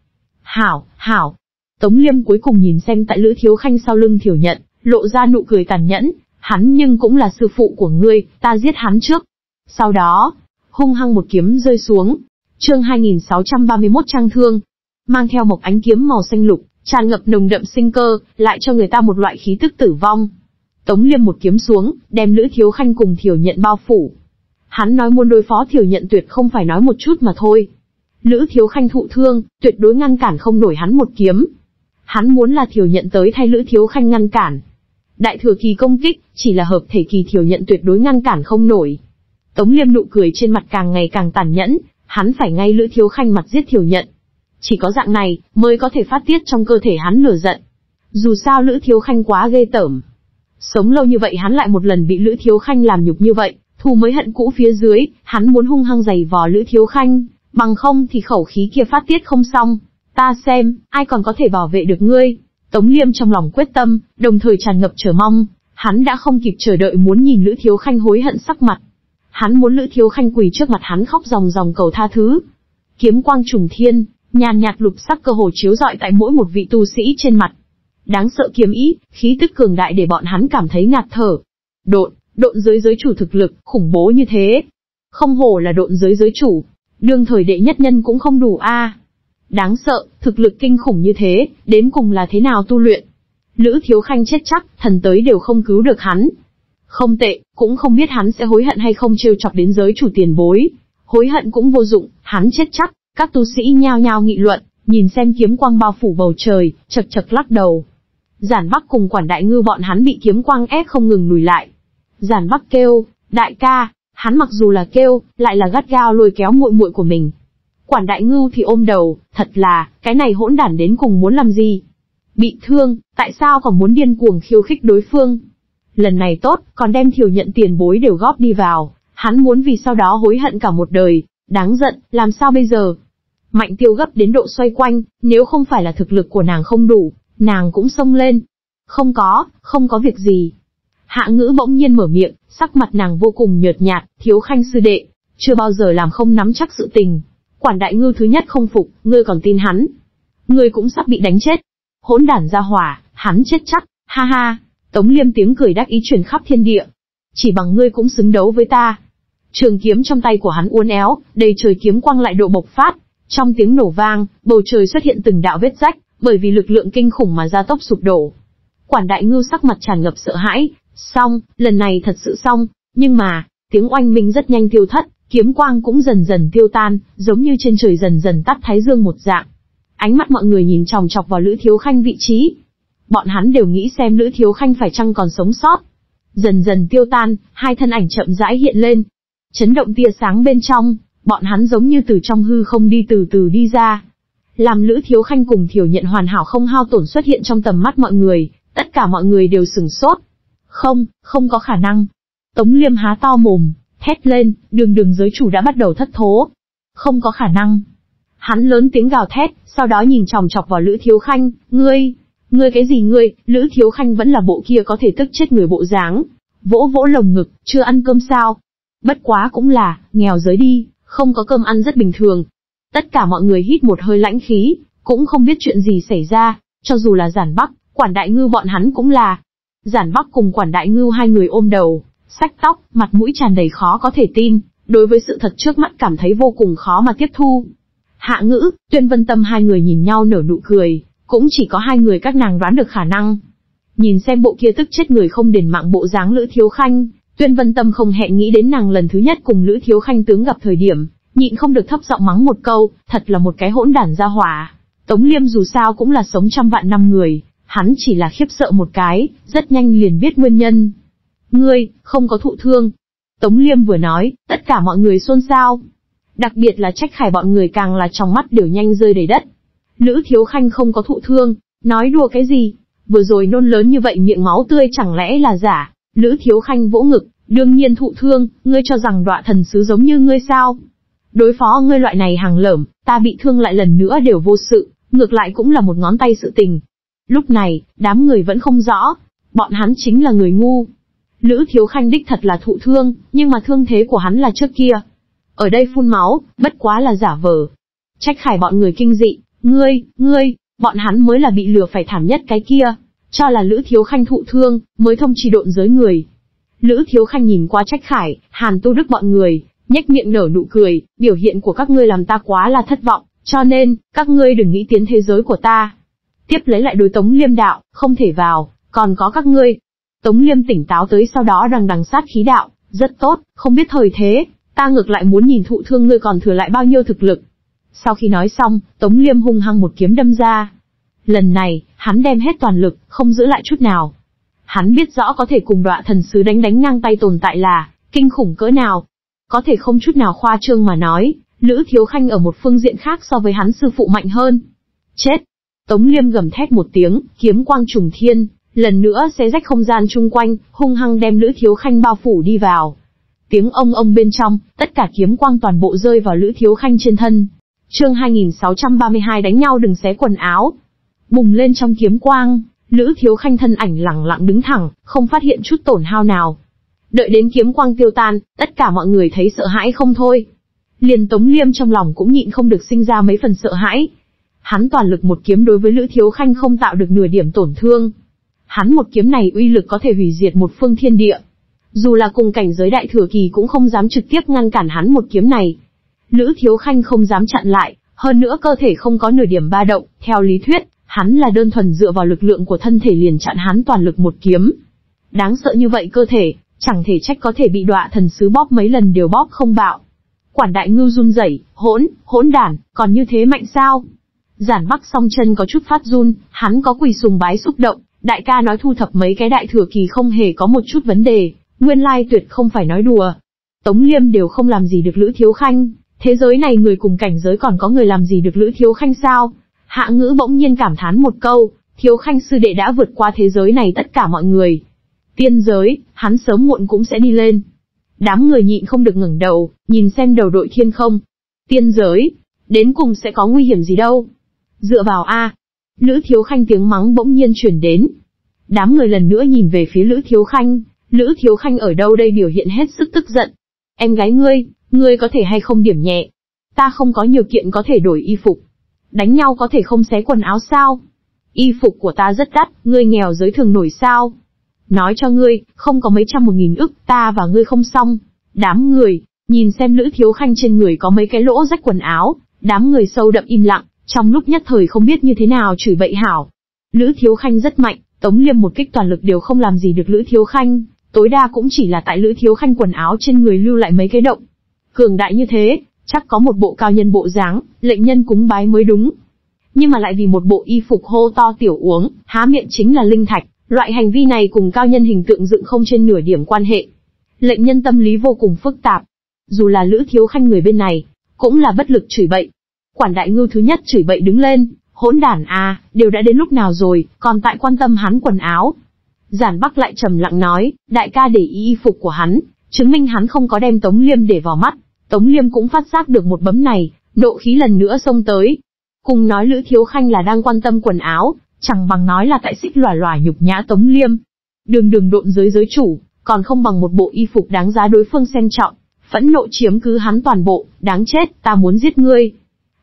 Hảo, hảo. Tống Liêm cuối cùng nhìn xem tại Lữ Thiếu Khanh sau lưng thiểu nhận, lộ ra nụ cười tàn nhẫn, hắn nhưng cũng là sư phụ của ngươi, ta giết hắn trước. Sau đó, hung hăng một kiếm rơi xuống. Chương 2631 trang thương, mang theo một ánh kiếm màu xanh lục, tràn ngập nồng đậm sinh cơ, lại cho người ta một loại khí tức tử vong. Tống Liêm một kiếm xuống, đem Lữ Thiếu Khanh cùng Thiểu Nhận bao phủ. Hắn nói muốn đối phó Thiểu Nhận tuyệt không phải nói một chút mà thôi. Lữ Thiếu Khanh thụ thương, tuyệt đối ngăn cản không nổi hắn một kiếm. Hắn muốn là Thiểu Nhận tới thay Lữ Thiếu Khanh ngăn cản. Đại thừa kỳ công kích, chỉ là hợp thể kỳ Thiểu Nhận tuyệt đối ngăn cản không nổi. Tống Liêm nụ cười trên mặt càng ngày càng tàn nhẫn, hắn phải ngay Lữ Thiếu Khanh mặt giết Thiểu Nhận. Chỉ có dạng này, mới có thể phát tiết trong cơ thể hắn lửa giận. Dù sao Lữ Thiếu Khanh quá ghê tởm. Sống lâu như vậy hắn lại một lần bị Lữ Thiếu Khanh làm nhục như vậy, thù mới hận cũ phía dưới, hắn muốn hung hăng giày vò Lữ Thiếu Khanh, bằng không thì khẩu khí kia phát tiết không xong. Ta xem, ai còn có thể bảo vệ được ngươi. Tống Liêm trong lòng quyết tâm, đồng thời tràn ngập chờ mong, hắn đã không kịp chờ đợi muốn nhìn Lữ Thiếu Khanh hối hận sắc mặt. Hắn muốn Lữ Thiếu Khanh quỳ trước mặt hắn khóc ròng ròng cầu tha thứ. Kiếm quang trùng thiên, nhàn nhạt lục sắc cơ hồ chiếu rọi tại mỗi một vị tu sĩ trên mặt. Đáng sợ kiếm ý, khí tức cường đại để bọn hắn cảm thấy ngạt thở. Độn, độn giới giới chủ thực lực, khủng bố như thế. Không hổ là độn giới giới chủ. Đương thời đệ nhất nhân cũng không đủ a. Đáng sợ, thực lực kinh khủng như thế, đến cùng là thế nào tu luyện. Lữ Thiếu Khanh chết chắc, thần tới đều không cứu được hắn. Không tệ, cũng không biết hắn sẽ hối hận hay không trêu chọc đến giới chủ tiền bối. Hối hận cũng vô dụng, hắn chết chắc, các tu sĩ nhao nhao nghị luận, nhìn xem kiếm quang bao phủ bầu trời, chật chật lắc đầu. Giản Bắc cùng quản đại ngư bọn hắn bị kiếm quang ép không ngừng lùi lại. Giản Bắc kêu, đại ca, hắn mặc dù là kêu, lại là gắt gao lôi kéo muội muội của mình. Quản đại ngưu thì ôm đầu, thật là, cái này hỗn đản đến cùng muốn làm gì? Bị thương, tại sao còn muốn điên cuồng khiêu khích đối phương? Lần này tốt, còn đem thiểu nhận tiền bối đều góp đi vào, hắn muốn vì sau đó hối hận cả một đời, đáng giận, làm sao bây giờ? Mạnh tiêu gấp đến độ xoay quanh, nếu không phải là thực lực của nàng không đủ, nàng cũng xông lên. Không có, không có việc gì. Hạ ngữ bỗng nhiên mở miệng, sắc mặt nàng vô cùng nhợt nhạt, thiếu khanh sư đệ, chưa bao giờ làm không nắm chắc sự tình. Quản đại ngư thứ nhất không phục, ngươi còn tin hắn. Ngươi cũng sắp bị đánh chết. Hỗn đản ra hỏa, hắn chết chắc, ha ha. Tống liêm tiếng cười đắc ý truyền khắp thiên địa. Chỉ bằng ngươi cũng xứng đấu với ta. Trường kiếm trong tay của hắn uốn éo, đầy trời kiếm quang lại độ bộc phát. Trong tiếng nổ vang, bầu trời xuất hiện từng đạo vết rách, bởi vì lực lượng kinh khủng mà gia tốc sụp đổ. Quản đại ngư sắc mặt tràn ngập sợ hãi, xong, lần này thật sự xong, nhưng mà, tiếng oanh minh rất nhanh tiêu thất, kiếm quang cũng dần dần tiêu tan, giống như trên trời dần dần tắt thái dương một dạng. Ánh mắt mọi người nhìn chòng chọc vào Lữ Thiếu Khanh vị trí. Bọn hắn đều nghĩ xem Lữ Thiếu Khanh phải chăng còn sống sót. Dần dần tiêu tan, hai thân ảnh chậm rãi hiện lên. Chấn động tia sáng bên trong, bọn hắn giống như từ trong hư không đi từ từ đi ra. Làm Lữ Thiếu Khanh cùng Thiểu Nhận hoàn hảo không hao tổn xuất hiện trong tầm mắt mọi người, tất cả mọi người đều sừng sốt. Không, không có khả năng. Tống Liêm há to mồm, thét lên, đường đường giới chủ đã bắt đầu thất thố. Không có khả năng. Hắn lớn tiếng gào thét, sau đó nhìn chòng chọc vào Lữ Thiếu Khanh, ngươi, ngươi cái gì ngươi, Lữ Thiếu Khanh vẫn là bộ kia có thể tức chết người bộ dáng. Vỗ vỗ lồng ngực, chưa ăn cơm sao? Bất quá cũng là, nghèo giới đi, không có cơm ăn rất bình thường. Tất cả mọi người hít một hơi lãnh khí, cũng không biết chuyện gì xảy ra, cho dù là giản bắc, quản đại ngư bọn hắn cũng là. Giản bắc cùng quản đại ngư hai người ôm đầu, sách tóc, mặt mũi tràn đầy khó có thể tin, đối với sự thật trước mắt cảm thấy vô cùng khó mà tiếp thu. Hạ ngữ, tuyên vân tâm hai người nhìn nhau nở nụ cười, cũng chỉ có hai người các nàng đoán được khả năng. Nhìn xem bộ kia tức chết người không đền mạng bộ dáng Lữ Thiếu Khanh, tuyên vân tâm không hẹn nghĩ đến nàng lần thứ nhất cùng Lữ Thiếu Khanh tướng gặp thời điểm, nhịn không được thấp giọng mắng một câu, thật là một cái hỗn đản gia hỏa. Tống Liêm dù sao cũng là sống trăm vạn năm người, hắn chỉ là khiếp sợ một cái, rất nhanh liền biết nguyên nhân. Ngươi, không có thụ thương. Tống Liêm vừa nói, tất cả mọi người xôn xao. Đặc biệt là trách khải bọn người càng là trong mắt đều nhanh rơi đầy đất. Lữ Thiếu Khanh không có thụ thương, nói đùa cái gì? Vừa rồi nôn lớn như vậy miệng máu tươi chẳng lẽ là giả? Lữ Thiếu Khanh vỗ ngực, đương nhiên thụ thương, ngươi cho rằng đọa thần sứ giống như ngươi sao? Đối phó ngươi loại này hàng lởm, ta bị thương lại lần nữa đều vô sự, ngược lại cũng là một ngón tay sự tình. Lúc này, đám người vẫn không rõ, bọn hắn chính là người ngu. Lữ Thiếu Khanh đích thật là thụ thương, nhưng mà thương thế của hắn là trước kia. Ở đây phun máu, bất quá là giả vờ. Trách khải bọn người kinh dị, ngươi, ngươi, bọn hắn mới là bị lừa phải thảm nhất cái kia. Cho là Lữ Thiếu Khanh thụ thương, mới thông trì độn giới người. Lữ Thiếu Khanh nhìn qua trách khải, hàn tu đức bọn người, nhếch miệng nở nụ cười, biểu hiện của các ngươi làm ta quá là thất vọng, cho nên, các ngươi đừng nghĩ tiến thế giới của ta. Tiếp lấy lại đối tống liêm đạo, không thể vào, còn có các ngươi. Tống liêm tỉnh táo tới sau đó đằng đằng sát khí đạo, rất tốt, không biết thời thế, ta ngược lại muốn nhìn thụ thương ngươi còn thừa lại bao nhiêu thực lực. Sau khi nói xong, Tống Liêm hung hăng một kiếm đâm ra. Lần này, hắn đem hết toàn lực, không giữ lại chút nào. Hắn biết rõ có thể cùng đọa thần sứ đánh đánh ngang tay tồn tại là, kinh khủng cỡ nào. Có thể không chút nào khoa trương mà nói, Lữ Thiếu Khanh ở một phương diện khác so với hắn sư phụ mạnh hơn. Chết! Tống Liêm gầm thét một tiếng, kiếm quang trùng thiên, lần nữa xé rách không gian chung quanh, hung hăng đem Lữ Thiếu Khanh bao phủ đi vào. Tiếng ông ông bên trong, tất cả kiếm quang toàn bộ rơi vào Lữ Thiếu Khanh trên thân. Chương 2632 đánh nhau đừng xé quần áo. Bùng lên trong kiếm quang, Lữ Thiếu Khanh thân ảnh lẳng lặng đứng thẳng, không phát hiện chút tổn hao nào. Đợi đến kiếm quang tiêu tan, tất cả mọi người thấy sợ hãi không thôi. Liền Tống Liêm trong lòng cũng nhịn không được sinh ra mấy phần sợ hãi. Hắn toàn lực một kiếm đối với Lữ Thiếu Khanh không tạo được nửa điểm tổn thương. Hắn một kiếm này uy lực có thể hủy diệt một phương thiên địa. Dù là cùng cảnh giới đại thừa kỳ cũng không dám trực tiếp ngăn cản hắn một kiếm này. Lữ Thiếu Khanh không dám chặn lại, hơn nữa cơ thể không có nửa điểm ba động, theo lý thuyết, hắn là đơn thuần dựa vào lực lượng của thân thể liền chặn hắn toàn lực một kiếm. Đáng sợ như vậy cơ thể, chẳng thể trách có thể bị đọa thần sứ bóp mấy lần đều bóp không bạo. Quản đại ngưu run rẩy, hỗn, hỗn đản, còn như thế mạnh sao? Giản Bắc song chân có chút phát run, hắn có quỳ sùng bái xúc động, đại ca nói thu thập mấy cái đại thừa kỳ không hề có một chút vấn đề, nguyên lai tuyệt không phải nói đùa. Tống Liêm đều không làm gì được Lữ Thiếu Khanh, thế giới này người cùng cảnh giới còn có người làm gì được Lữ Thiếu Khanh sao? Hạ ngữ bỗng nhiên cảm thán một câu, Thiếu Khanh sư đệ đã vượt qua thế giới này tất cả mọi người. Tiên giới, hắn sớm muộn cũng sẽ đi lên. Đám người nhịn không được ngẩng đầu, nhìn xem đầu đội thiên không. Tiên giới, đến cùng sẽ có nguy hiểm gì đâu. Dựa vào A. Lữ Thiếu Khanh tiếng mắng bỗng nhiên chuyển đến. Đám người lần nữa nhìn về phía Lữ Thiếu Khanh, Lữ Thiếu Khanh ở đâu đây biểu hiện hết sức tức giận. Em gái ngươi, ngươi có thể hay không điểm nhẹ. Ta không có nhiều kiện có thể đổi y phục. Đánh nhau có thể không xé quần áo sao? Y phục của ta rất đắt, ngươi nghèo giới thường nổi sao? Nói cho ngươi, không có mấy trăm một nghìn ức, ta và ngươi không xong. Đám người, nhìn xem Lữ Thiếu Khanh trên người có mấy cái lỗ rách quần áo, đám người sâu đậm im lặng, trong lúc nhất thời không biết như thế nào chửi bậy hảo. Lữ Thiếu Khanh rất mạnh, Tống Liêm một kích toàn lực đều không làm gì được Lữ Thiếu Khanh, tối đa cũng chỉ là tại Lữ Thiếu Khanh quần áo trên người lưu lại mấy cái động. Cường đại như thế, chắc có một bộ cao nhân bộ dáng, lệnh nhân cúng bái mới đúng. Nhưng mà lại vì một bộ y phục hô to tiểu uống, há miệng chính là linh thạch, loại hành vi này cùng cao nhân hình tượng dựng không trên nửa điểm quan hệ. Lệnh nhân tâm lý vô cùng phức tạp. Dù là Lữ Thiếu Khanh người bên này, cũng là bất lực chửi bậy. Quản đại ngưu thứ nhất chửi bậy đứng lên, hỗn đản à, đều đã đến lúc nào rồi, còn tại quan tâm hắn quần áo. Giản Bắc lại trầm lặng nói, đại ca để ý y phục của hắn, chứng minh hắn không có đem Tống Liêm để vào mắt. Tống Liêm cũng phát giác được một bấm này, nộ khí lần nữa xông tới. Cùng nói Lữ Thiếu Khanh là đang quan tâm quần áo, chẳng bằng nói là tại xích lòa lòa nhục nhã Tống Liêm. Đường đường độn giới giới chủ, còn không bằng một bộ y phục đáng giá đối phương xem trọng. Phẫn nộ chiếm cứ hắn toàn bộ, đáng chết, ta muốn giết ngươi.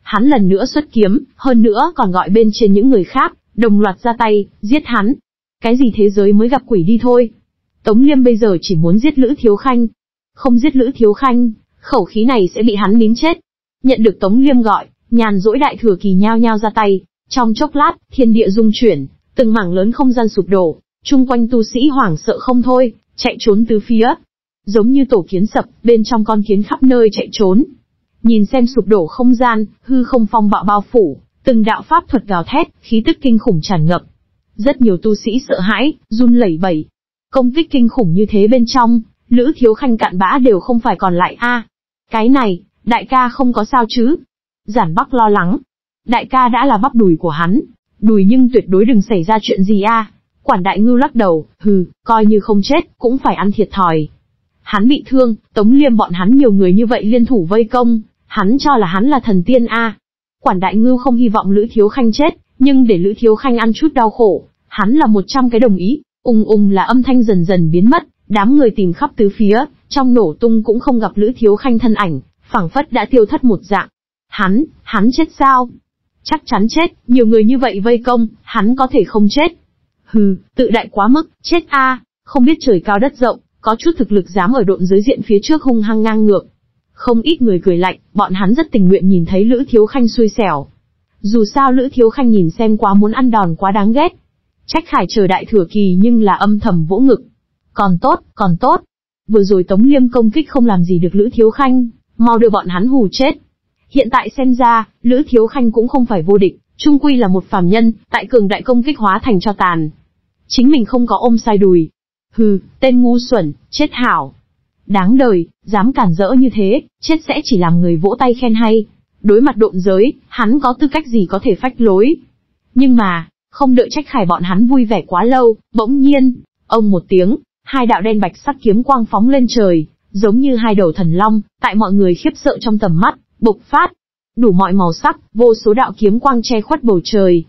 Hắn lần nữa xuất kiếm, hơn nữa còn gọi bên trên những người khác, đồng loạt ra tay, giết hắn. Cái gì thế giới mới gặp quỷ đi thôi. Tống Liêm bây giờ chỉ muốn giết Lữ Thiếu Khanh. Không giết Lữ Thiếu Khanh, khẩu khí này sẽ bị hắn nín chết. Nhận được Tống Liêm gọi, nhàn rỗi đại thừa kỳ nhao nhao ra tay, trong chốc lát, thiên địa rung chuyển, từng mảng lớn không gian sụp đổ, chung quanh tu sĩ hoảng sợ không thôi, chạy trốn tứ phía. Giống như tổ kiến sập, bên trong con kiến khắp nơi chạy trốn. Nhìn xem sụp đổ không gian, hư không phong bạo bao phủ, từng đạo pháp thuật gào thét, khí tức kinh khủng tràn ngập. Rất nhiều tu sĩ sợ hãi, run lẩy bẩy. Công kích kinh khủng như thế bên trong, Lữ Thiếu Khanh cạn bã đều không phải còn lại a. cái này, đại ca không có sao chứ? Giản Bắc lo lắng. Đại ca đã là bắp đùi của hắn, đùi nhưng tuyệt đối đừng xảy ra chuyện gì a. Quản đại ngưu lắc đầu, hừ, coi như không chết, cũng phải ăn thiệt thòi. Hắn bị thương, tống liêm bọn hắn nhiều người như vậy liên thủ vây công, hắn cho là hắn là thần tiên a. Quản đại ngưu không hy vọng Lữ Thiếu Khanh chết, nhưng để Lữ Thiếu Khanh ăn chút đau khổ, hắn là một trăm cái đồng ý, ung ung là âm thanh dần dần biến mất, đám người tìm khắp tứ phía, trong nổ tung cũng không gặp Lữ Thiếu Khanh thân ảnh, phảng phất đã tiêu thất một dạng. Hắn, hắn chết sao? Chắc chắn chết, nhiều người như vậy vây công, hắn có thể không chết. Hừ, tự đại quá mức, chết a, không biết trời cao đất rộng, có chút thực lực dám ở độn dưới diện phía trước hung hăng ngang ngược. Không ít người cười lạnh, bọn hắn rất tình nguyện nhìn thấy Lữ Thiếu Khanh xui xẻo. Dù sao Lữ Thiếu Khanh nhìn xem quá muốn ăn đòn quá đáng ghét. Trách khải chờ đại thừa kỳ nhưng là âm thầm vỗ ngực. Còn tốt, còn tốt. Vừa rồi Tống Liêm công kích không làm gì được Lữ Thiếu Khanh, mau đưa bọn hắn hù chết. Hiện tại xem ra, Lữ Thiếu Khanh cũng không phải vô địch, trung quy là một phàm nhân, tại cường đại công kích hóa thành cho tàn. Chính mình không có ôm sai đùi. Hừ, tên ngu xuẩn, chết hảo. Đáng đời, dám cản rỡ như thế, chết sẽ chỉ làm người vỗ tay khen hay. Đối mặt độn giới, hắn có tư cách gì có thể phách lối. Nhưng mà, Không đợi trách khải bọn hắn vui vẻ quá lâu, bỗng nhiên, ông một tiếng, hai đạo đen bạch sắc kiếm quang phóng lên trời, giống như hai đầu thần long, tại mọi người khiếp sợ trong tầm mắt, bộc phát. Đủ mọi màu sắc, vô số đạo kiếm quang che khuất bầu trời.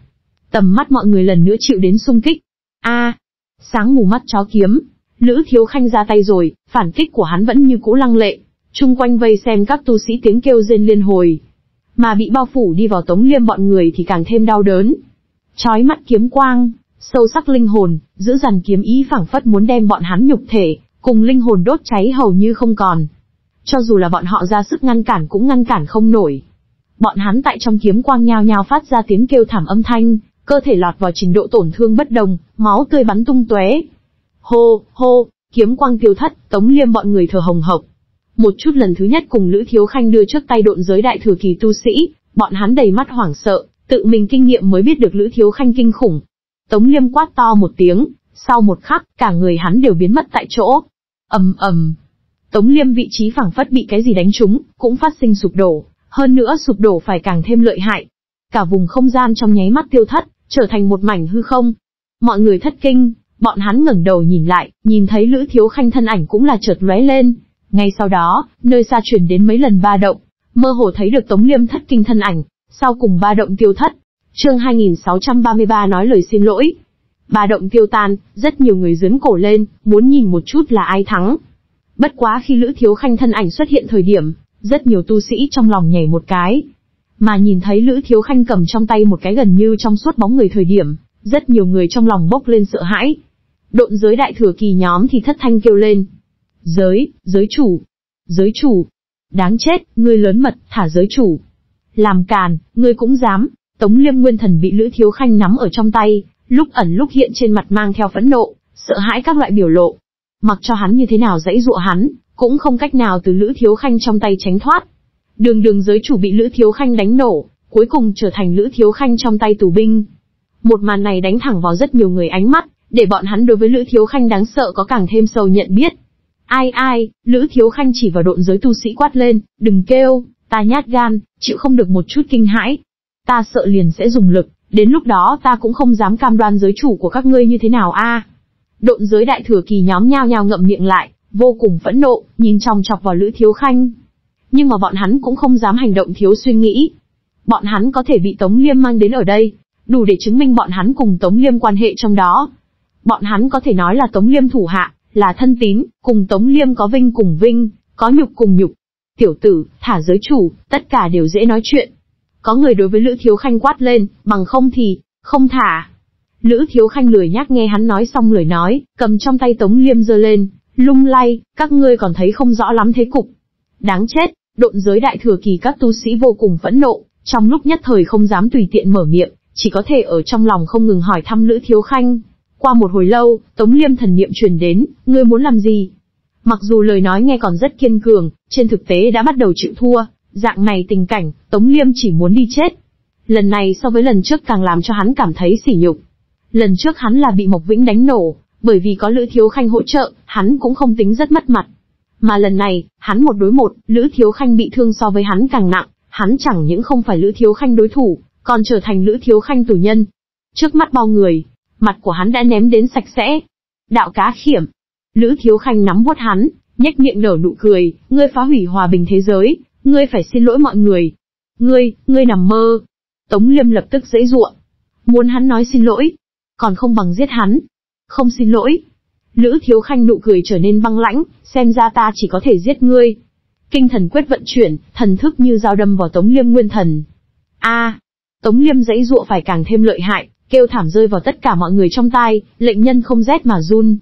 Tầm mắt mọi người lần nữa chịu đến sung kích. A, sáng mù mắt chó kiếm, Lữ Thiếu Khanh ra tay rồi, phản kích của hắn vẫn như cũ lăng lệ. Trung quanh vây xem các tu sĩ tiếng kêu rên liên hồi. Mà bị bao phủ đi vào tống liêm bọn người thì càng thêm đau đớn. Chói mắt kiếm quang, sâu sắc linh hồn, giữ dằn kiếm ý phảng phất muốn đem bọn hắn nhục thể, cùng linh hồn đốt cháy hầu như không còn. Cho dù là bọn họ ra sức ngăn cản cũng ngăn cản không nổi. Bọn hắn tại trong kiếm quang nhao nhao phát ra tiếng kêu thảm âm thanh, cơ thể lọt vào trình độ tổn thương bất đồng, máu tươi bắn tung tóe. Hô, hô, kiếm quang tiêu thất, tống liêm bọn người thở hồng hộc. Một chút lần thứ nhất cùng Lữ Thiếu Khanh đưa trước tay độn giới đại thừa kỳ tu sĩ, bọn hắn đầy mắt hoảng sợ, tự mình kinh nghiệm mới biết được Lữ Thiếu Khanh kinh khủng. Tống liêm quát to một tiếng, sau một khắc, cả người hắn đều biến mất tại chỗ ầm ầm. Tống Liêm vị trí phẳng phất bị cái gì đánh trúng, cũng phát sinh sụp đổ, hơn nữa sụp đổ phải càng thêm lợi hại. Cả vùng không gian trong nháy mắt tiêu thất, trở thành một mảnh hư không. Mọi người thất kinh, bọn hắn ngẩng đầu nhìn lại, nhìn thấy Lữ Thiếu Khanh thân ảnh cũng là chợt lóe lên. Ngay sau đó, nơi xa truyền đến mấy lần ba động, mơ hồ thấy được Tống Liêm thất kinh thân ảnh, sau cùng ba động tiêu thất. Chương 2633 nói lời xin lỗi, Ba động tiêu tan, rất nhiều người dướn cổ lên, muốn nhìn một chút là ai thắng. Bất quá khi Lữ Thiếu Khanh thân ảnh xuất hiện thời điểm, rất nhiều tu sĩ trong lòng nhảy một cái. Mà nhìn thấy Lữ Thiếu Khanh cầm trong tay một cái gần như trong suốt bóng người thời điểm, rất nhiều người trong lòng bốc lên sợ hãi. Độn giới đại thừa kỳ nhóm thì thất thanh kêu lên. Giới, giới chủ, giới chủ. Đáng chết, ngươi lớn mật, thả giới chủ. Làm càn, ngươi cũng dám. Tống liêm nguyên thần bị Lữ Thiếu Khanh nắm ở trong tay, lúc ẩn lúc hiện trên mặt mang theo phẫn nộ, sợ hãi các loại biểu lộ. Mặc cho hắn như thế nào dãy dụa hắn, cũng không cách nào từ Lữ Thiếu Khanh trong tay tránh thoát. Đường đường giới chủ bị Lữ Thiếu Khanh đánh nổ, cuối cùng trở thành Lữ Thiếu Khanh trong tay tù binh. Một màn này đánh thẳng vào rất nhiều người ánh mắt, để bọn hắn đối với Lữ Thiếu Khanh đáng sợ có càng thêm sâu nhận biết. Ai ai, Lữ Thiếu Khanh chỉ vào độn giới tu sĩ quát lên, đừng kêu, ta nhát gan, chịu không được một chút kinh hãi. Ta sợ liền sẽ dùng lực, Đến lúc đó ta cũng không dám cam đoan giới chủ của các ngươi như thế nào a. Độn giới đại thừa kỳ nhóm nhao nhao ngậm miệng lại, vô cùng phẫn nộ, nhìn trong chọc vào Lữ Thiếu Khanh. Nhưng mà bọn hắn cũng không dám hành động thiếu suy nghĩ. Bọn hắn có thể bị Tống Liêm mang đến ở đây, đủ để chứng minh bọn hắn cùng Tống Liêm quan hệ trong đó. Bọn hắn có thể nói là Tống Liêm thủ hạ, là thân tín, cùng Tống Liêm có vinh cùng vinh, có nhục cùng nhục. Tiểu tử, thả giới chủ, tất cả đều dễ nói chuyện. Có người đối với Lữ Thiếu Khanh quát lên, bằng không thì, không thả. Lữ Thiếu Khanh lười nhác nghe hắn nói xong lời nói, cầm trong tay tống liêm giơ lên, lung lay, các ngươi còn thấy không rõ lắm thế cục. Đáng chết, độn giới đại thừa kỳ các tu sĩ vô cùng phẫn nộ, trong lúc nhất thời không dám tùy tiện mở miệng, chỉ có thể ở trong lòng không ngừng hỏi thăm Lữ Thiếu Khanh. Qua một hồi lâu, Tống Liêm thần niệm truyền đến, ngươi muốn làm gì? Mặc dù lời nói nghe còn rất kiên cường, trên thực tế đã bắt đầu chịu thua, Dạng này tình cảnh, Tống Liêm chỉ muốn đi chết. Lần này so với lần trước càng làm cho hắn cảm thấy sỉ nhục. Lần trước hắn là bị Mộc Vĩnh đánh nổ, bởi vì có Lữ Thiếu Khanh hỗ trợ, hắn cũng không tính rất mất mặt. Mà lần này, hắn một đối một, Lữ Thiếu Khanh bị thương so với hắn càng nặng, hắn chẳng những không phải Lữ Thiếu Khanh đối thủ, còn trở thành Lữ Thiếu Khanh tù nhân. Trước mắt bao người, mặt của hắn đã ném đến sạch sẽ. Đạo cá khiểm. Lữ Thiếu Khanh nắm vuốt hắn, nhếch miệng nở nụ cười, ngươi phá hủy hòa bình thế giới, Ngươi phải xin lỗi mọi người. Ngươi, ngươi nằm mơ. Tống Liêm lập tức dễ ruộng. Muốn hắn nói xin lỗi. Còn không bằng giết hắn. Không xin lỗi. Lữ Thiếu Khanh nụ cười trở nên băng lãnh, xem ra ta chỉ có thể giết ngươi. Kinh thần quyết vận chuyển, thần thức như dao đâm vào Tống Liêm nguyên thần. A, Tống Liêm dãy dụa phải càng thêm lợi hại, kêu thảm rơi vào tất cả mọi người trong tai, lệnh nhân không rét mà run.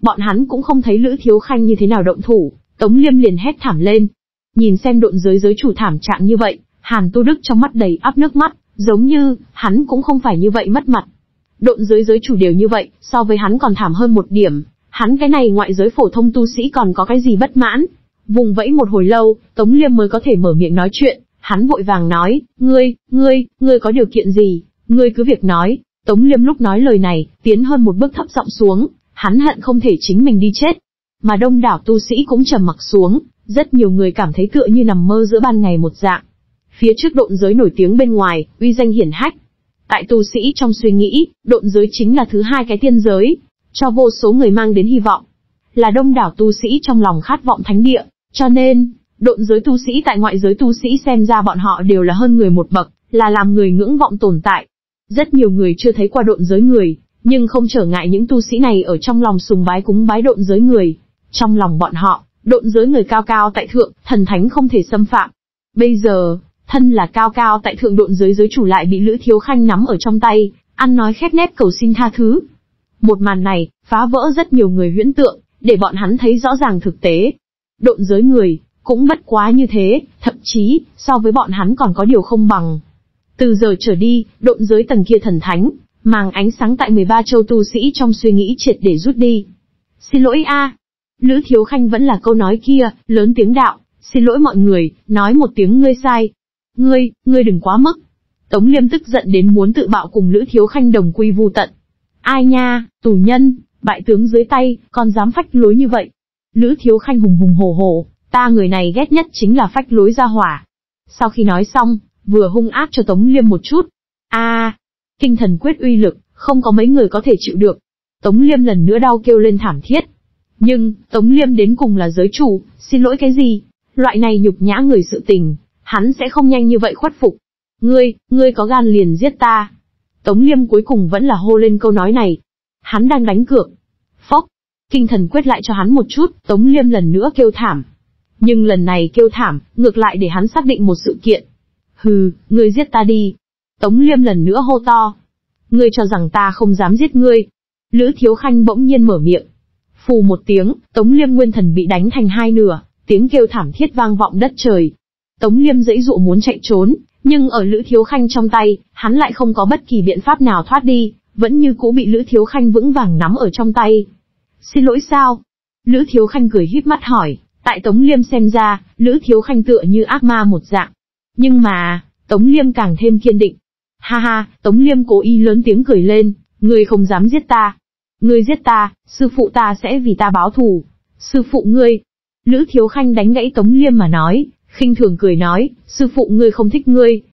Bọn hắn cũng không thấy Lữ Thiếu Khanh như thế nào động thủ, Tống Liêm liền hét thảm lên, Nhìn xem độn giới giới chủ thảm trạng như vậy, Hàn Tu Đức trong mắt đầy áp nước mắt, giống như, hắn cũng không phải như vậy mất mặt. Độn giới giới chủ đều như vậy, so với hắn còn thảm hơn một điểm, hắn cái này ngoại giới phổ thông tu sĩ còn có cái gì bất mãn. Vùng vẫy một hồi lâu, Tống Liêm mới có thể mở miệng nói chuyện, hắn vội vàng nói, ngươi, ngươi, ngươi có điều kiện gì, ngươi cứ việc nói. Tống Liêm lúc nói lời này, tiến hơn một bước thấp giọng xuống, hắn hận không thể chính mình đi chết. Mà đông đảo tu sĩ cũng trầm mặc xuống, rất nhiều người cảm thấy tựa như nằm mơ giữa ban ngày một dạng. Phía trước độn giới nổi tiếng bên ngoài, uy danh hiển hách. Tại tu sĩ trong suy nghĩ, độn giới chính là thứ hai cái tiên giới, cho vô số người mang đến hy vọng. Là đông đảo tu sĩ trong lòng khát vọng thánh địa, cho nên, độn giới tu sĩ tại ngoại giới tu sĩ xem ra bọn họ đều là hơn người một bậc, là làm người ngưỡng vọng tồn tại. Rất nhiều người chưa thấy qua độn giới người, nhưng không trở ngại những tu sĩ này ở trong lòng sùng bái cúng bái độn giới người. Trong lòng bọn họ, độn giới người cao cao tại thượng, thần thánh không thể xâm phạm. Bây giờ, thân là cao cao tại thượng độn giới giới chủ lại bị Lữ Thiếu Khanh nắm ở trong tay, ăn nói khép nép cầu xin tha thứ. Một màn này, phá vỡ rất nhiều người huyễn tượng, để bọn hắn thấy rõ ràng thực tế. Độn giới người, cũng bất quá như thế, thậm chí, so với bọn hắn còn có điều không bằng. Từ giờ trở đi, độn giới tầng kia thần thánh, màng ánh sáng tại 13 châu tu sĩ trong suy nghĩ triệt để rút đi. Xin lỗi a, Lữ Thiếu Khanh vẫn là câu nói kia, lớn tiếng đạo, xin lỗi mọi người, nói một tiếng ngươi sai. Ngươi, ngươi đừng quá mức. Tống Liêm tức giận đến muốn tự bạo cùng Lữ Thiếu Khanh đồng quy vu tận. Ai nha, tù nhân, bại tướng dưới tay, còn dám phách lối như vậy. Lữ Thiếu Khanh hùng hùng hồ hồ, ta người này ghét nhất chính là phách lối ra hỏa. Sau khi nói xong, vừa hung ác cho Tống Liêm một chút. a kinh thần quyết uy lực, không có mấy người có thể chịu được. Tống Liêm lần nữa đau kêu lên thảm thiết. Nhưng, Tống Liêm đến cùng là giới chủ, xin lỗi cái gì? Loại này nhục nhã người sự tình, hắn sẽ không nhanh như vậy khuất phục. Ngươi, ngươi có gan liền giết ta. Tống Liêm cuối cùng vẫn là hô lên câu nói này. Hắn đang đánh cược. Phốc. Kinh thần quyết lại cho hắn một chút, Tống Liêm lần nữa kêu thảm. Nhưng lần này kêu thảm, ngược lại để hắn xác định một sự kiện. Hừ, ngươi giết ta đi. Tống Liêm lần nữa hô to. Ngươi cho rằng ta không dám giết ngươi. Lữ Thiếu Khanh bỗng nhiên mở miệng. Phù một tiếng, Tống Liêm nguyên thần bị đánh thành hai nửa, tiếng kêu thảm thiết vang vọng đất trời. Tống Liêm dãy dụ muốn chạy trốn, nhưng ở Lữ Thiếu Khanh trong tay, hắn lại không có bất kỳ biện pháp nào thoát đi, vẫn như cũ bị Lữ Thiếu Khanh vững vàng nắm ở trong tay. Xin lỗi sao? Lữ Thiếu Khanh cười híp mắt hỏi, tại Tống Liêm xem ra, Lữ Thiếu Khanh tựa như ác ma một dạng. Nhưng mà, Tống Liêm càng thêm kiên định. Ha ha, Tống Liêm cố ý lớn tiếng cười lên, Ngươi không dám giết ta, Ngươi giết ta, sư phụ ta sẽ vì ta báo thù. Sư phụ ngươi. Lữ Thiếu Khanh đánh gãy Tống Liêm mà nói, khinh thường cười nói, sư phụ ngươi không thích ngươi,